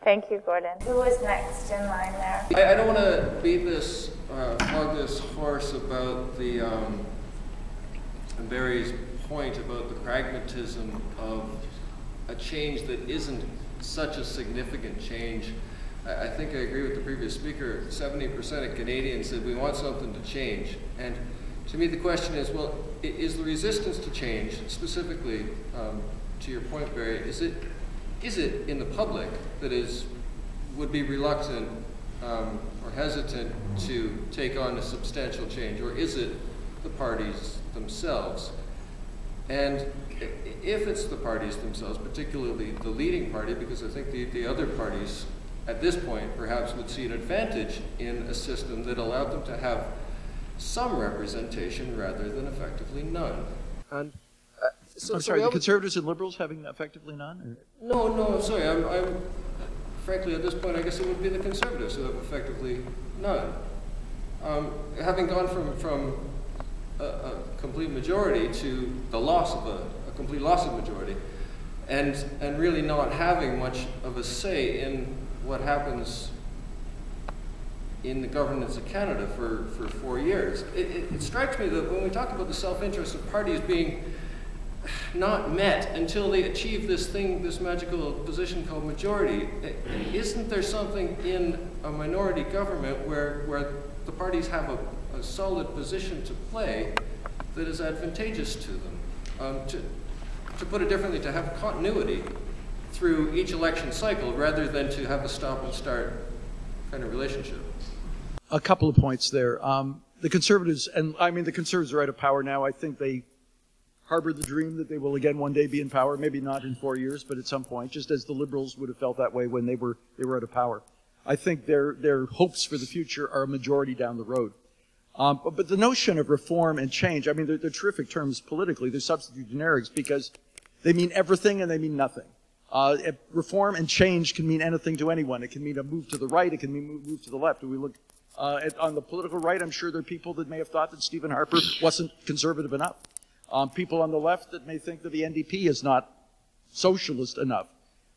Thank you, Gordon. Who is next in line there? I, I don't want to beat this, uh, hog this horse about the, um, Barry's point about the pragmatism of a change that isn't such a significant change. I, I think I agree with the previous speaker. 70% of Canadians said we want something to change. And to me, the question is, well, is the resistance to change, specifically um, to your point, Barry, is it is it in the public that is would be reluctant um, or hesitant to take on a substantial change, or is it the parties themselves? And if it's the parties themselves, particularly the leading party, because I think the, the other parties at this point perhaps would see an advantage in a system that allowed them to have some representation rather than effectively none. And uh, so, I'm sorry, I the Conservatives and Liberals having effectively none? or- no, no, I'm sorry. I'm, I'm, frankly, at this point, I guess it would be the conservatives who have effectively none. Um, having gone from, from a, a complete majority to the loss of a, complete loss of majority, and, and really not having much of a say in what happens in the governance of Canada for, for four years. It, it, it strikes me that when we talk about the self-interest of parties being not met until they achieve this thing, this magical position called majority. Isn't there something in a minority government where, where the parties have a, a solid position to play that is advantageous to them? Um, to, to put it differently, to have continuity through each election cycle rather than to have a stop and start kind of relationship. A couple of points there. Um, the conservatives, and I mean, the conservatives are out of power now. I think they harbor the dream that they will again one day be in power. Maybe not in four years, but at some point, just as the liberals would have felt that way when they were they were out of power. I think their their hopes for the future are a majority down the road. Um, but, but, the notion of reform and change, I mean, they're, they're terrific terms politically. They're substitute generics because they mean everything and they mean nothing. Uh, reform and change can mean anything to anyone. It can mean a move to the right. It can mean a move to the left. If we look uh, at, on the political right, I'm sure there are people that may have thought that Stephen Harper wasn't conservative enough. Um, people on the left that may think that the NDP is not socialist enough.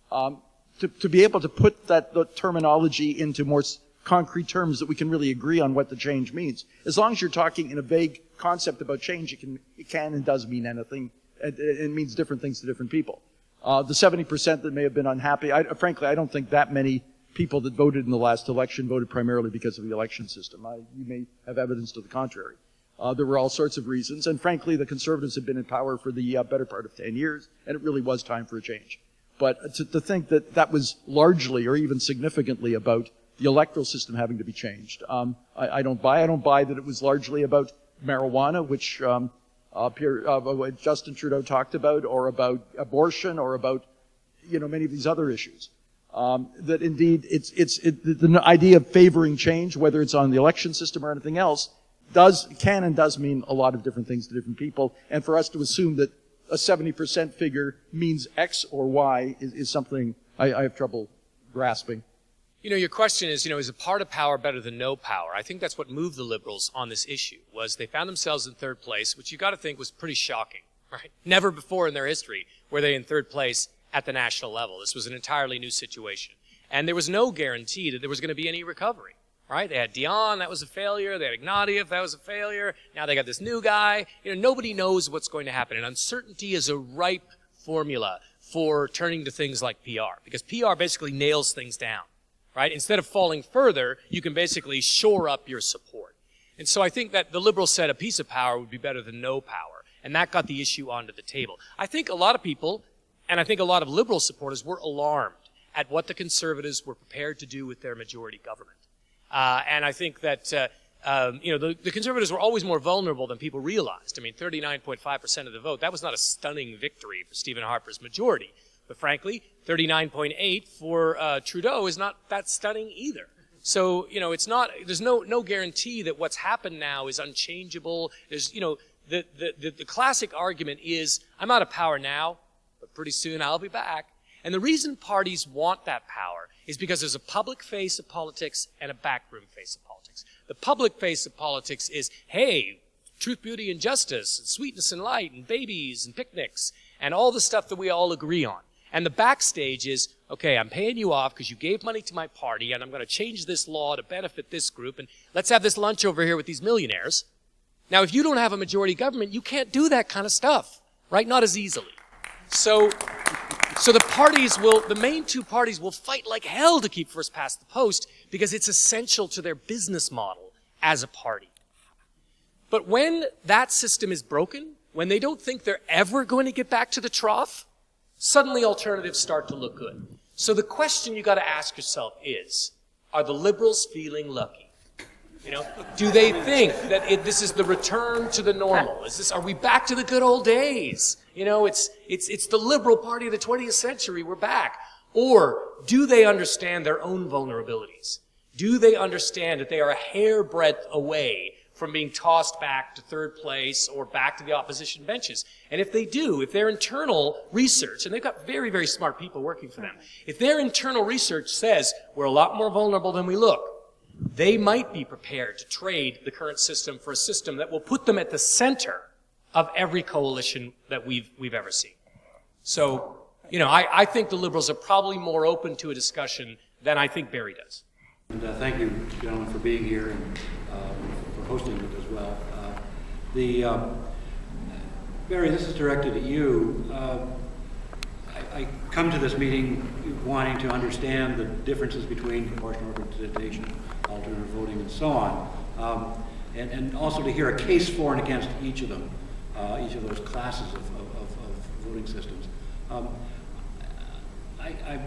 Um, to, to, be able to put that terminology into more concrete terms that we can really agree on what the change means. As long as you're talking in a vague concept about change, it can, it can and does mean anything. It, it means different things to different people. Uh, the 70% that may have been unhappy, I, frankly, I don't think that many people that voted in the last election voted primarily because of the election system. I, you may have evidence to the contrary. Uh, there were all sorts of reasons, and frankly, the conservatives had been in power for the uh, better part of 10 years, and it really was time for a change. But to, to think that that was largely or even significantly about the electoral system having to be changed, um, I, I, don't buy. I don't buy that it was largely about marijuana, which um, uh, Pierre, uh, Justin Trudeau talked about, or about abortion, or about you know many of these other issues. Um, that indeed, it's it's it, the, the idea of favoring change, whether it's on the election system or anything else, does, can and does mean a lot of different things to different people. And for us to assume that a 70% figure means X or Y is, is something I, I have trouble grasping. You know, your question is, you know, is a part of power better than no power? I think that's what moved the liberals on this issue, was they found themselves in third place, which you got to think was pretty shocking, right? Never before in their history were they in third place at the national level. This was an entirely new situation. And there was no guarantee that there was going to be any recovery right? They had Dion, that was a failure. They had Ignatieff, that was a failure. Now they got this new guy. You know, nobody knows what's going to happen. And uncertainty is a ripe formula for turning to things like PR because PR basically nails things down, right? Instead of falling further, you can basically shore up your support. And so I think that the liberals said a piece of power would be better than no power. And that got the issue onto the table. I think a lot of people, and I think a lot of liberal supporters were alarmed at what the conservatives were prepared to do with their majority government. Uh, and I think that, uh, um, you know, the, the, conservatives were always more vulnerable than people realized. I mean, 39.5% of the vote, that was not a stunning victory for Stephen Harper's majority. But frankly, 39.8 for uh, Trudeau is not that stunning either. So, you know, it's not, there's no, no guarantee that what's happened now is unchangeable. There's, you know, the, the, the, the classic argument is, I'm out of power now, but pretty soon I'll be back. And the reason parties want that power is because there's a public face of politics and a backroom face of politics. The public face of politics is, hey, truth, beauty, and justice, and sweetness and light, and babies, and picnics, and all the stuff that we all agree on. And the backstage is, okay, I'm paying you off because you gave money to my party, and I'm going to change this law to benefit this group, and let's have this lunch over here with these millionaires. Now, if you don't have a majority government, you can't do that kind of stuff, right? Not as easily. So, so the parties will, the main two parties will fight like hell to keep first past the post because it's essential to their business model as a party. But when that system is broken, when they don't think they're ever going to get back to the trough, suddenly alternatives start to look good. So the question you got to ask yourself is, are the liberals feeling lucky? You know, do they think that it, this is the return to the normal? Is this, are we back to the good old days? You know, it's, it's, it's the liberal party of the 20th century. We're back. Or do they understand their own vulnerabilities? Do they understand that they are a hairbreadth away from being tossed back to third place or back to the opposition benches? And if they do, if their internal research, and they've got very, very smart people working for them, if their internal research says we're a lot more vulnerable than we look, they might be prepared to trade the current system for a system that will put them at the center of every coalition that we've, we've ever seen. So, you know, I, I think the liberals are probably more open to a discussion than I think Barry does. And uh, thank you, gentlemen, for being here and uh, for hosting it as well. Uh, the um, Barry, this is directed at you. Uh, I, I come to this meeting wanting to understand the differences between proportional representation alternative voting, and so on. Um, and, and also to hear a case for and against each of them, uh, each of those classes of, of, of, voting systems. Um, I,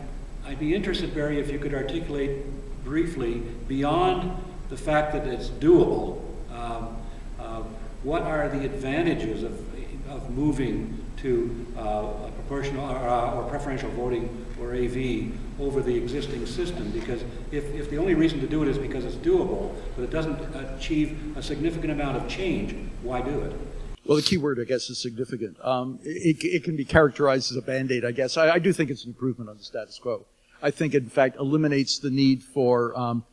I'd be interested, Barry, if you could articulate briefly, beyond the fact that it's doable, um, uh, what are the advantages of, of moving to uh, a proportional or, uh, or, preferential voting or AV over the existing system? Because if, if the only reason to do it is because it's doable, but it doesn't achieve a significant amount of change, why do it? Well, the key word, I guess, is significant. Um, it, it, can be characterized as a band-aid, I guess. I, I, do think it's an improvement on the status quo. I think, in fact, eliminates the need for, um,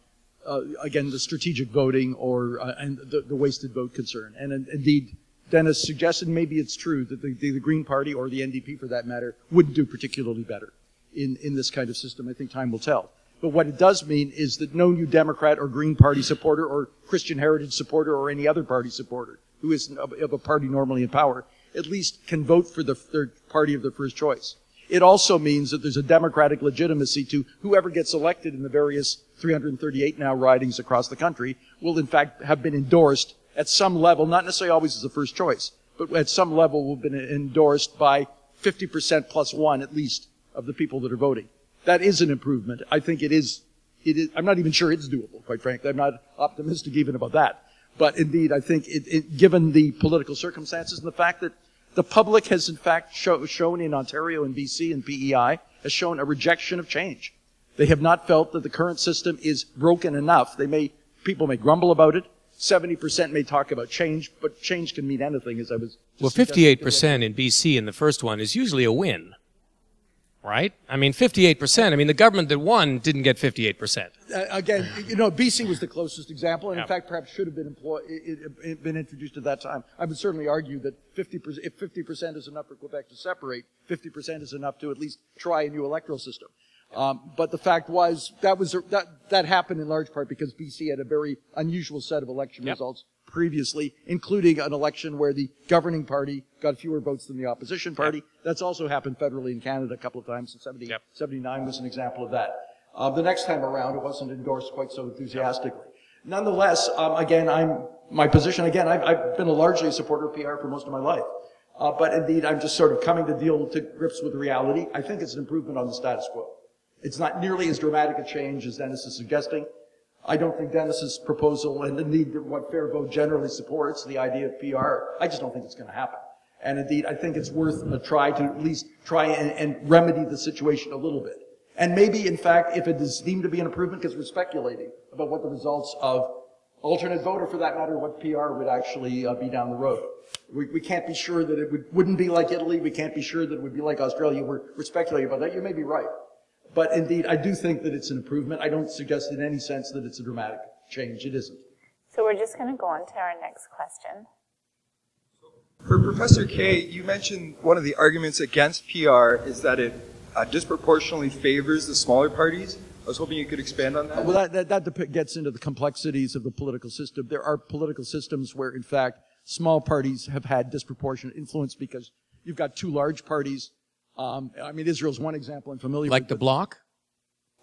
uh, again, the strategic voting or uh, and the, the, wasted vote concern. And, indeed, Dennis suggested maybe it's true that the, the, the, Green Party or the NDP, for that matter, would do particularly better in, in this kind of system. I think time will tell. But what it does mean is that no new Democrat or Green Party supporter or Christian Heritage supporter or any other party supporter who isn't of, of a party normally in power, at least can vote for the third party of their first choice. It also means that there's a democratic legitimacy to whoever gets elected in the various 338 now ridings across the country will in fact have been endorsed at some level, not necessarily always as the first choice, but at some level will have been endorsed by 50% plus one at least of the people that are voting. That is an improvement. I think it is, it is, I'm not even sure it's doable, quite frankly. I'm not optimistic even about that. But indeed, I think it, it, given the political circumstances and the fact that the public has in fact show, shown in Ontario and BC and PEI has shown a rejection of change. They have not felt that the current system is broken enough. They may, people may grumble about it. 70% may talk about change, but change can mean anything, as I was. Well, 58% in BC in the first one is usually a win right? I mean, 58%. I mean, the government that won didn't get 58%. Uh, again, you know, BC was the closest example, and in fact, perhaps should have been employed, been introduced at that time. I would certainly argue that 50%, if 50% is enough for Quebec to separate, 50% is enough to at least try a new electoral system. Um, but the fact was that was that that happened in large part because BC had a very unusual set of election yep. results previously, including an election where the governing party got fewer votes than the opposition party. Yep. That's also happened federally in Canada a couple of times. In 70, yep. 79 was an example of that. Uh, the next time around, it wasn't endorsed quite so enthusiastically. Nonetheless, um, again, I'm my position. Again, I've, I've, been a largely a supporter of PR for most of my life. Uh, but indeed, I'm just sort of coming to deal to grips with reality. I think it's an improvement on the status quo. It's not nearly as dramatic a change as Dennis is suggesting. I don't think Dennis's proposal and indeed what Fair Vote generally supports, the idea of PR, I just don't think it's going to happen. And indeed, I think it's worth a try to at least try and, and remedy the situation a little bit. And maybe, in fact, if it is deemed to be an improvement, because we're speculating about what the results of alternate vote, or for that matter, what PR would actually uh, be down the road. We, we, can't be sure that it would, wouldn't be like Italy. We can't be sure that it would be like Australia. We're, we're speculating about that. You may be right. But indeed, I do think that it's an improvement. I don't suggest in any sense that it's a dramatic change. It isn't. So we're just going to go on to our next question. For Professor Kay, you mentioned one of the arguments against PR is that it uh, disproportionately favors the smaller parties. I was hoping you could expand on that. Well, that, that, that gets into the complexities of the political system. There are political systems where, in fact, small parties have had disproportionate influence because you've got two large parties um, I mean, Israel's one example I'm familiar like with. Like the bloc?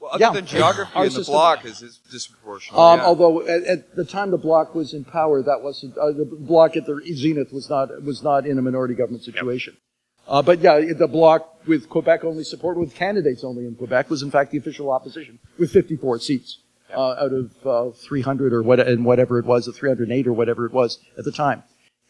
Well, other yeah. than geography Our and the bloc is, is disproportionate. Um, yeah. Although at, at, the time the bloc was in power, that was uh, the bloc at the zenith was not was not in a minority government situation. Yep. Uh, but yeah, the bloc with Quebec only support, with candidates only in Quebec, was in fact the official opposition with 54 seats uh, out of uh, 300 or what, and whatever it was, or 308 or whatever it was at the time.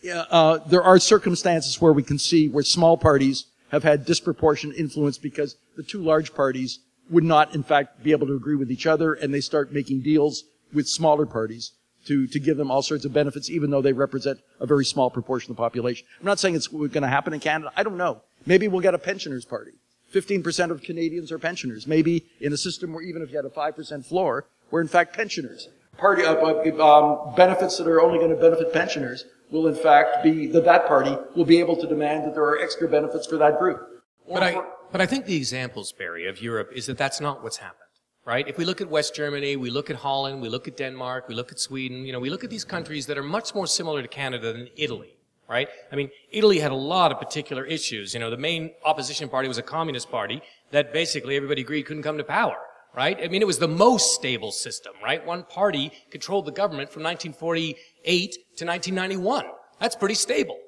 Yeah, uh, there are circumstances where we can see where small parties have had disproportionate influence because the two large parties would not, in fact, be able to agree with each other, and they start making deals with smaller parties to, to give them all sorts of benefits, even though they represent a very small proportion of the population. I'm not saying it's going to happen in Canada. I don't know. Maybe we'll get a pensioners party. 15% of Canadians are pensioners. Maybe in a system where even if you had a 5% floor, we're in fact pensioners. Party, uh, uh um, benefits that are only going to benefit pensioners will in fact be that that party will be able to demand that there are extra benefits for that group. But I, but I think the examples, Barry, of Europe is that that's not what's happened, right? If we look at West Germany, we look at Holland, we look at Denmark, we look at Sweden, you know, we look at these countries that are much more similar to Canada than Italy, right? I mean, Italy had a lot of particular issues. You know, the main opposition party was a communist party that basically everybody agreed couldn't come to power right? I mean, it was the most stable system, right? One party controlled the government from 1948 to 1991. That's pretty stable.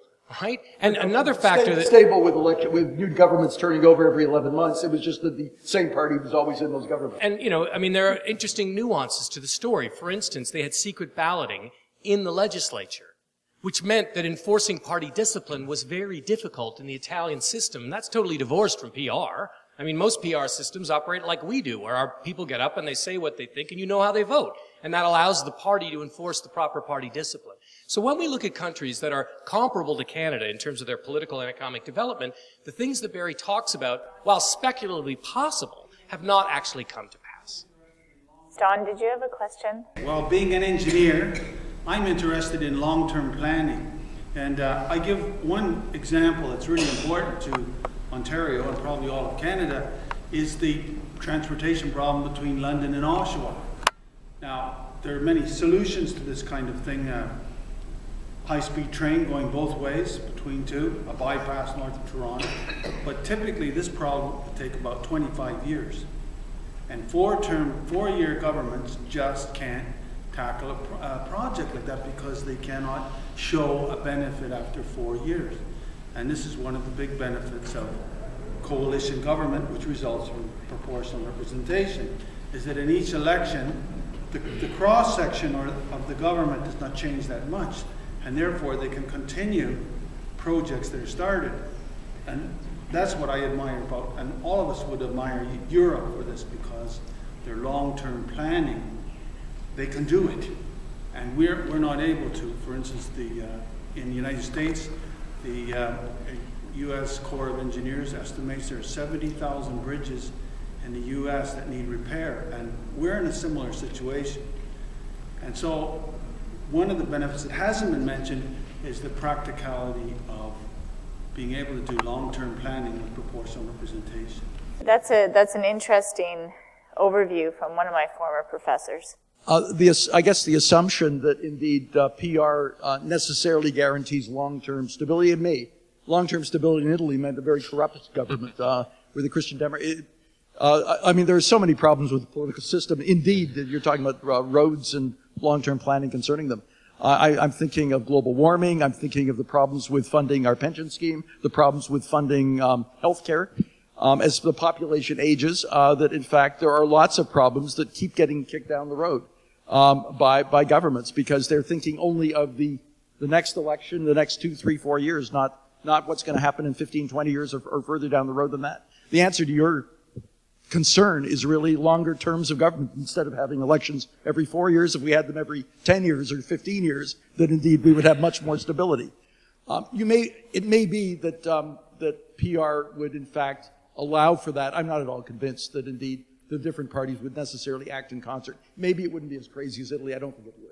Right? And uh, another factor that stable with election with new governments turning over every 11 months. It was just that the same party was always in those governments. And you know, I mean, there are interesting nuances to the story. For instance, they had secret balloting in the legislature, which meant that enforcing party discipline was very difficult in the Italian system. And that's totally divorced from PR. I mean, most PR systems operate like we do, where our people get up and they say what they think, and you know how they vote. And that allows the party to enforce the proper party discipline. So when we look at countries that are comparable to Canada in terms of their political and economic development, the things that Barry talks about, while speculatively possible, have not actually come to pass. Don, did you have a question? Well, being an engineer, I'm interested in long-term planning. And uh, I give one example that's really important to Ontario and probably all of Canada is the transportation problem between London and Oshawa. Now, there are many solutions to this kind of thing. Uh, high-speed train going both ways between two, a bypass north of Toronto. But typically this problem would take about 25 years. And four-term, four-year governments just can't tackle a, pro project like that because they cannot show a benefit after four years. And this is one of the big benefits of coalition government, which results from proportional representation, is that in each election, the, the cross-section of the government does not change that much and therefore they can continue projects that are started. And that's what I admire about, and all of us would admire Europe for this because their long-term planning, they can do it. And we're, we're not able to. For instance, the, uh, in the United States, the uh, U.S. Corps of Engineers estimates there are 70,000 bridges in the U.S. that need repair, and we're in a similar situation. And so one of the benefits that hasn't been mentioned is the practicality of being able to do long-term planning with proportional representation. That's, a, that's an interesting overview from one of my former professors. Uh, the, I guess the assumption that indeed uh, PR uh, necessarily guarantees long-term stability in me. Long-term stability in Italy meant a very corrupt government uh, with the Christian Democrat. Uh, I mean, there are so many problems with the political system. Indeed, you're talking about uh, roads and long-term planning concerning them. I, am thinking of global warming. I'm thinking of the problems with funding our pension scheme, the problems with funding um, healthcare. Um, as the population ages, uh, that in fact there are lots of problems that keep getting kicked down the road um, by by governments because they're thinking only of the the next election, the next two, three, four years, not not what's going to happen in 15, 20 years or, or further down the road than that. The answer to your concern is really longer terms of government instead of having elections every four years. If we had them every 10 years or 15 years, then indeed we would have much more stability. Um, you may, it may be that, um, that PR would in fact allow for that. I'm not at all convinced that indeed the different parties would necessarily act in concert. Maybe it wouldn't be as crazy as Italy. I don't think it would.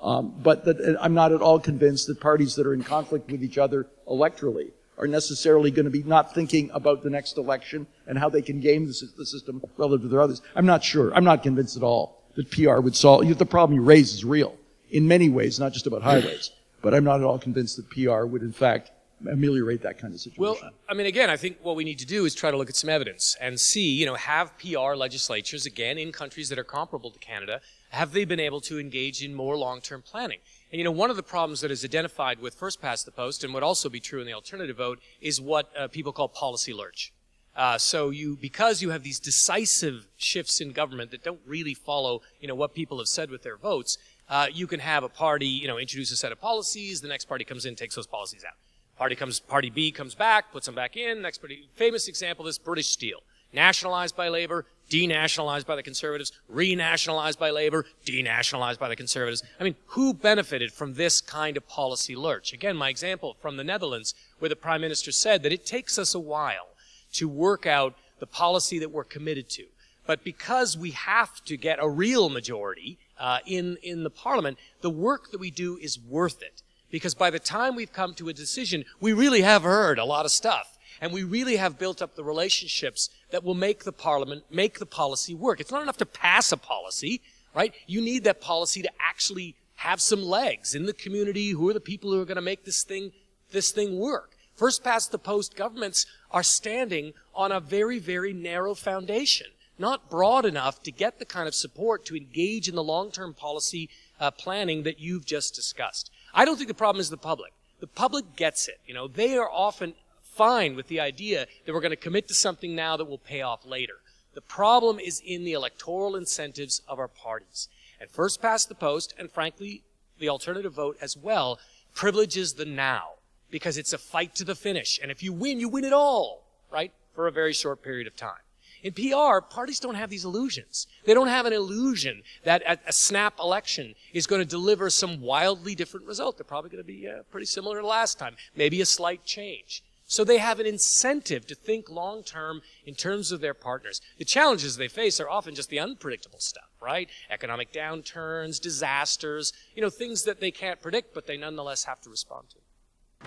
Um, but that, I'm not at all convinced that parties that are in conflict with each other electorally are necessarily going to be not thinking about the next election and how they can game the, system relative to their others. I'm not sure. I'm not convinced at all that PR would solve. The problem you raise is real in many ways, not just about highways. But I'm not at all convinced that PR would, in fact, ameliorate that kind of situation. Well, I mean, again, I think what we need to do is try to look at some evidence and see, you know, have PR legislatures, again, in countries that are comparable to Canada, have they been able to engage in more long-term planning? And you know, one of the problems that is identified with first past the post, and would also be true in the alternative vote, is what uh, people call policy lurch. Uh, so you, because you have these decisive shifts in government that don't really follow, you know, what people have said with their votes, uh, you can have a party, you know, introduce a set of policies, the next party comes in, takes those policies out. Party comes, party B comes back, puts them back in, next party, famous example is British Steel. Nationalized by labor, denationalized by the conservatives, renationalized by labor, denationalized by the conservatives. I mean, who benefited from this kind of policy lurch? Again, my example from the Netherlands, where the prime minister said that it takes us a while to work out the policy that we're committed to. But because we have to get a real majority uh, in, in the parliament, the work that we do is worth it. Because by the time we've come to a decision, we really have heard a lot of stuff. And we really have built up the relationships that will make the parliament, make the policy work. It's not enough to pass a policy, right? You need that policy to actually have some legs in the community. Who are the people who are going to make this thing, this thing work? First past the post governments are standing on a very, very narrow foundation, not broad enough to get the kind of support to engage in the long-term policy uh, planning that you've just discussed. I don't think the problem is the public. the public gets it. You know, they are often fine with the idea that we're going to commit to something now that will pay off later. The problem is in the electoral incentives of our parties. And first past the post, and frankly, the alternative vote as well, privileges the now because it's a fight to the finish. And if you win, you win it all, right? For a very short period of time. In PR, parties don't have these illusions. They don't have an illusion that a snap election is going to deliver some wildly different result. They're probably going to be uh, pretty similar to last time, maybe a slight change. So they have an incentive to think long term in terms of their partners. The challenges they face are often just the unpredictable stuff, right? Economic downturns, disasters, you know, things that they can't predict, but they nonetheless have to respond to.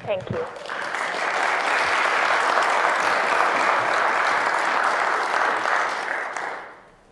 Thank you.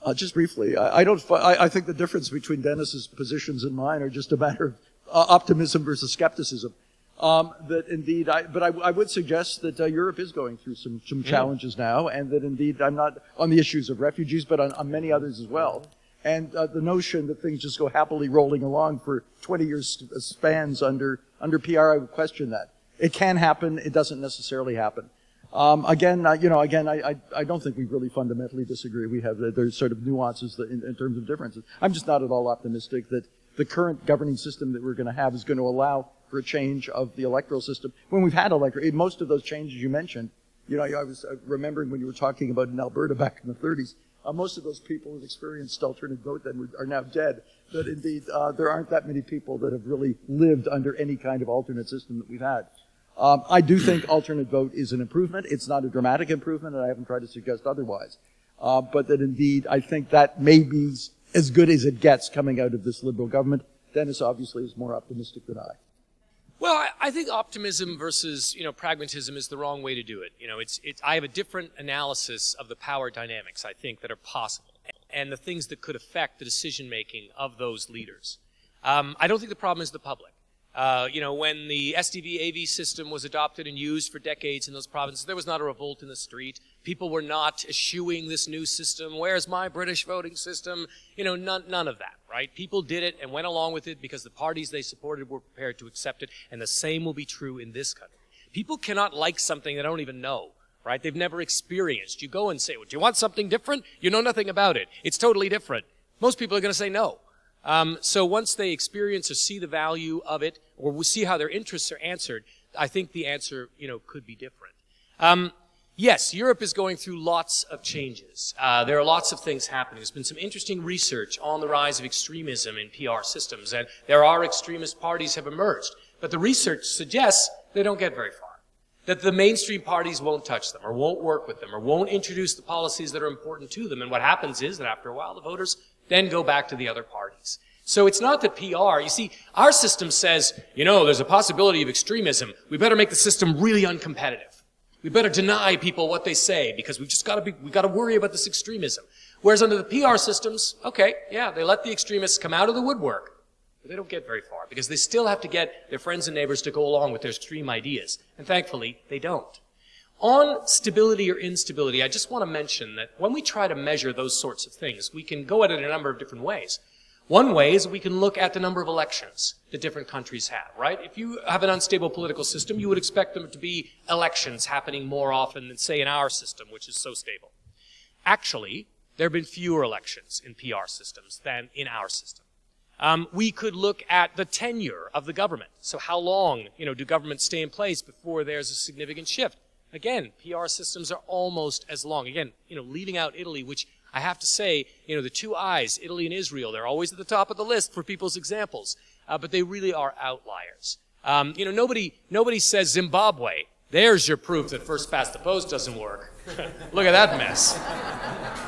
Uh, just briefly, I, I don't. I, I, think the difference between Dennis's positions and mine are just a matter of uh, optimism versus skepticism. Um, that indeed, I, but I, I, would suggest that uh, Europe is going through some some challenges now, and that indeed I'm not on the issues of refugees, but on, on many others as well. And uh, the notion that things just go happily rolling along for 20 years spans under under PR, I would question that. It can happen. It doesn't necessarily happen. Um, again, uh, you know, again, I, I, I, don't think we really fundamentally disagree. We have, uh, there's sort of nuances in, in, terms of differences. I'm just not at all optimistic that the current governing system that we're going to have is going to allow a change of the electoral system. When we've had electoral, most of those changes you mentioned, you know, I was uh, remembering when you were talking about in Alberta back in the 30s, uh, most of those people who experienced alternate vote then are now dead. But indeed, uh, there aren't that many people that have really lived under any kind of alternate system that we've had. Um, I do think alternate vote is an improvement. It's not a dramatic improvement, and I haven't tried to suggest otherwise. Uh, but that indeed, I think that may be as good as it gets coming out of this liberal government. Dennis obviously is more optimistic than I. Well, I, think optimism versus you know pragmatism is the wrong way to do it. You know, it's, it's I have a different analysis of the power dynamics I think that are possible and the things that could affect the decision making of those leaders. Um, I don't think the problem is the public. Uh, you know, when the STV AV system was adopted and used for decades in those provinces, there was not a revolt in the street. People were not eschewing this new system. Where's my British voting system? You know, none, none of that, right? People did it and went along with it because the parties they supported were prepared to accept it, and the same will be true in this country. People cannot like something they don't even know, right? They've never experienced. You go and say, well, do you want something different? You know nothing about it. It's totally different. Most people are going to say no. Um, so once they experience or see the value of it, or we see how their interests are answered, I think the answer, you know, could be different. Um, yes, Europe is going through lots of changes. Uh, there are lots of things happening. There's been some interesting research on the rise of extremism in PR systems, and there are extremist parties have emerged. But the research suggests they don't get very far. That the mainstream parties won't touch them, or won't work with them, or won't introduce the policies that are important to them. And what happens is that after a while, the voters then go back to the other parties. So it's not that PR, you see, our system says, you know, there's a possibility of extremism. We better make the system really uncompetitive. We better deny people what they say because we've just got to be, we got to worry about this extremism. Whereas under the PR systems, okay, yeah, they let the extremists come out of the woodwork, but they don't get very far because they still have to get their friends and neighbors to go along with their extreme ideas. And thankfully, they don't. On stability or instability, I just want to mention that when we try to measure those sorts of things, we can go at it a number of different ways. One way is we can look at the number of elections that different countries have, right? If you have an unstable political system, you would expect them to be elections happening more often than, say, in our system, which is so stable. Actually, there have been fewer elections in PR systems than in our system. Um, we could look at the tenure of the government. So how long, you know, do governments stay in place before there's a significant shift? Again, PR systems are almost as long. Again, you know, leaving out Italy, which I have to say, you know, the two eyes, Italy and Israel, they're always at the top of the list for people's examples, uh, but they really are outliers. Um, you know, nobody, nobody says Zimbabwe. There's your proof that first past the post doesn't work. Look at that mess.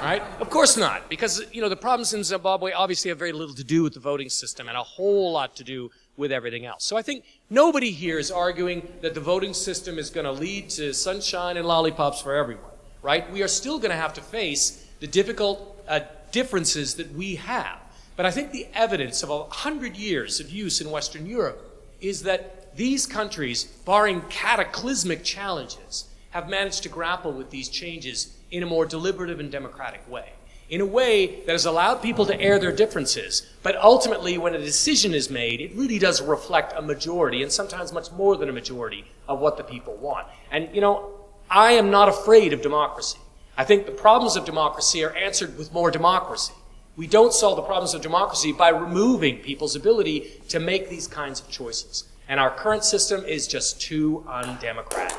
Right? Of course not, because, you know, the problems in Zimbabwe obviously have very little to do with the voting system and a whole lot to do with everything else. So I think nobody here is arguing that the voting system is going to lead to sunshine and lollipops for everyone, right? We are still going to have to face the difficult uh, differences that we have. But I think the evidence of a hundred years of use in Western Europe is that these countries, barring cataclysmic challenges, have managed to grapple with these changes in a more deliberative and democratic way. in a way that has allowed people to air their differences. But ultimately, when a decision is made, it really does reflect a majority, and sometimes much more than a majority, of what the people want. And, you know, I am not afraid of democracy. I think the problems of democracy are answered with more democracy. We don't solve the problems of democracy by removing people's ability to make these kinds of choices. And our current system is just too undemocratic.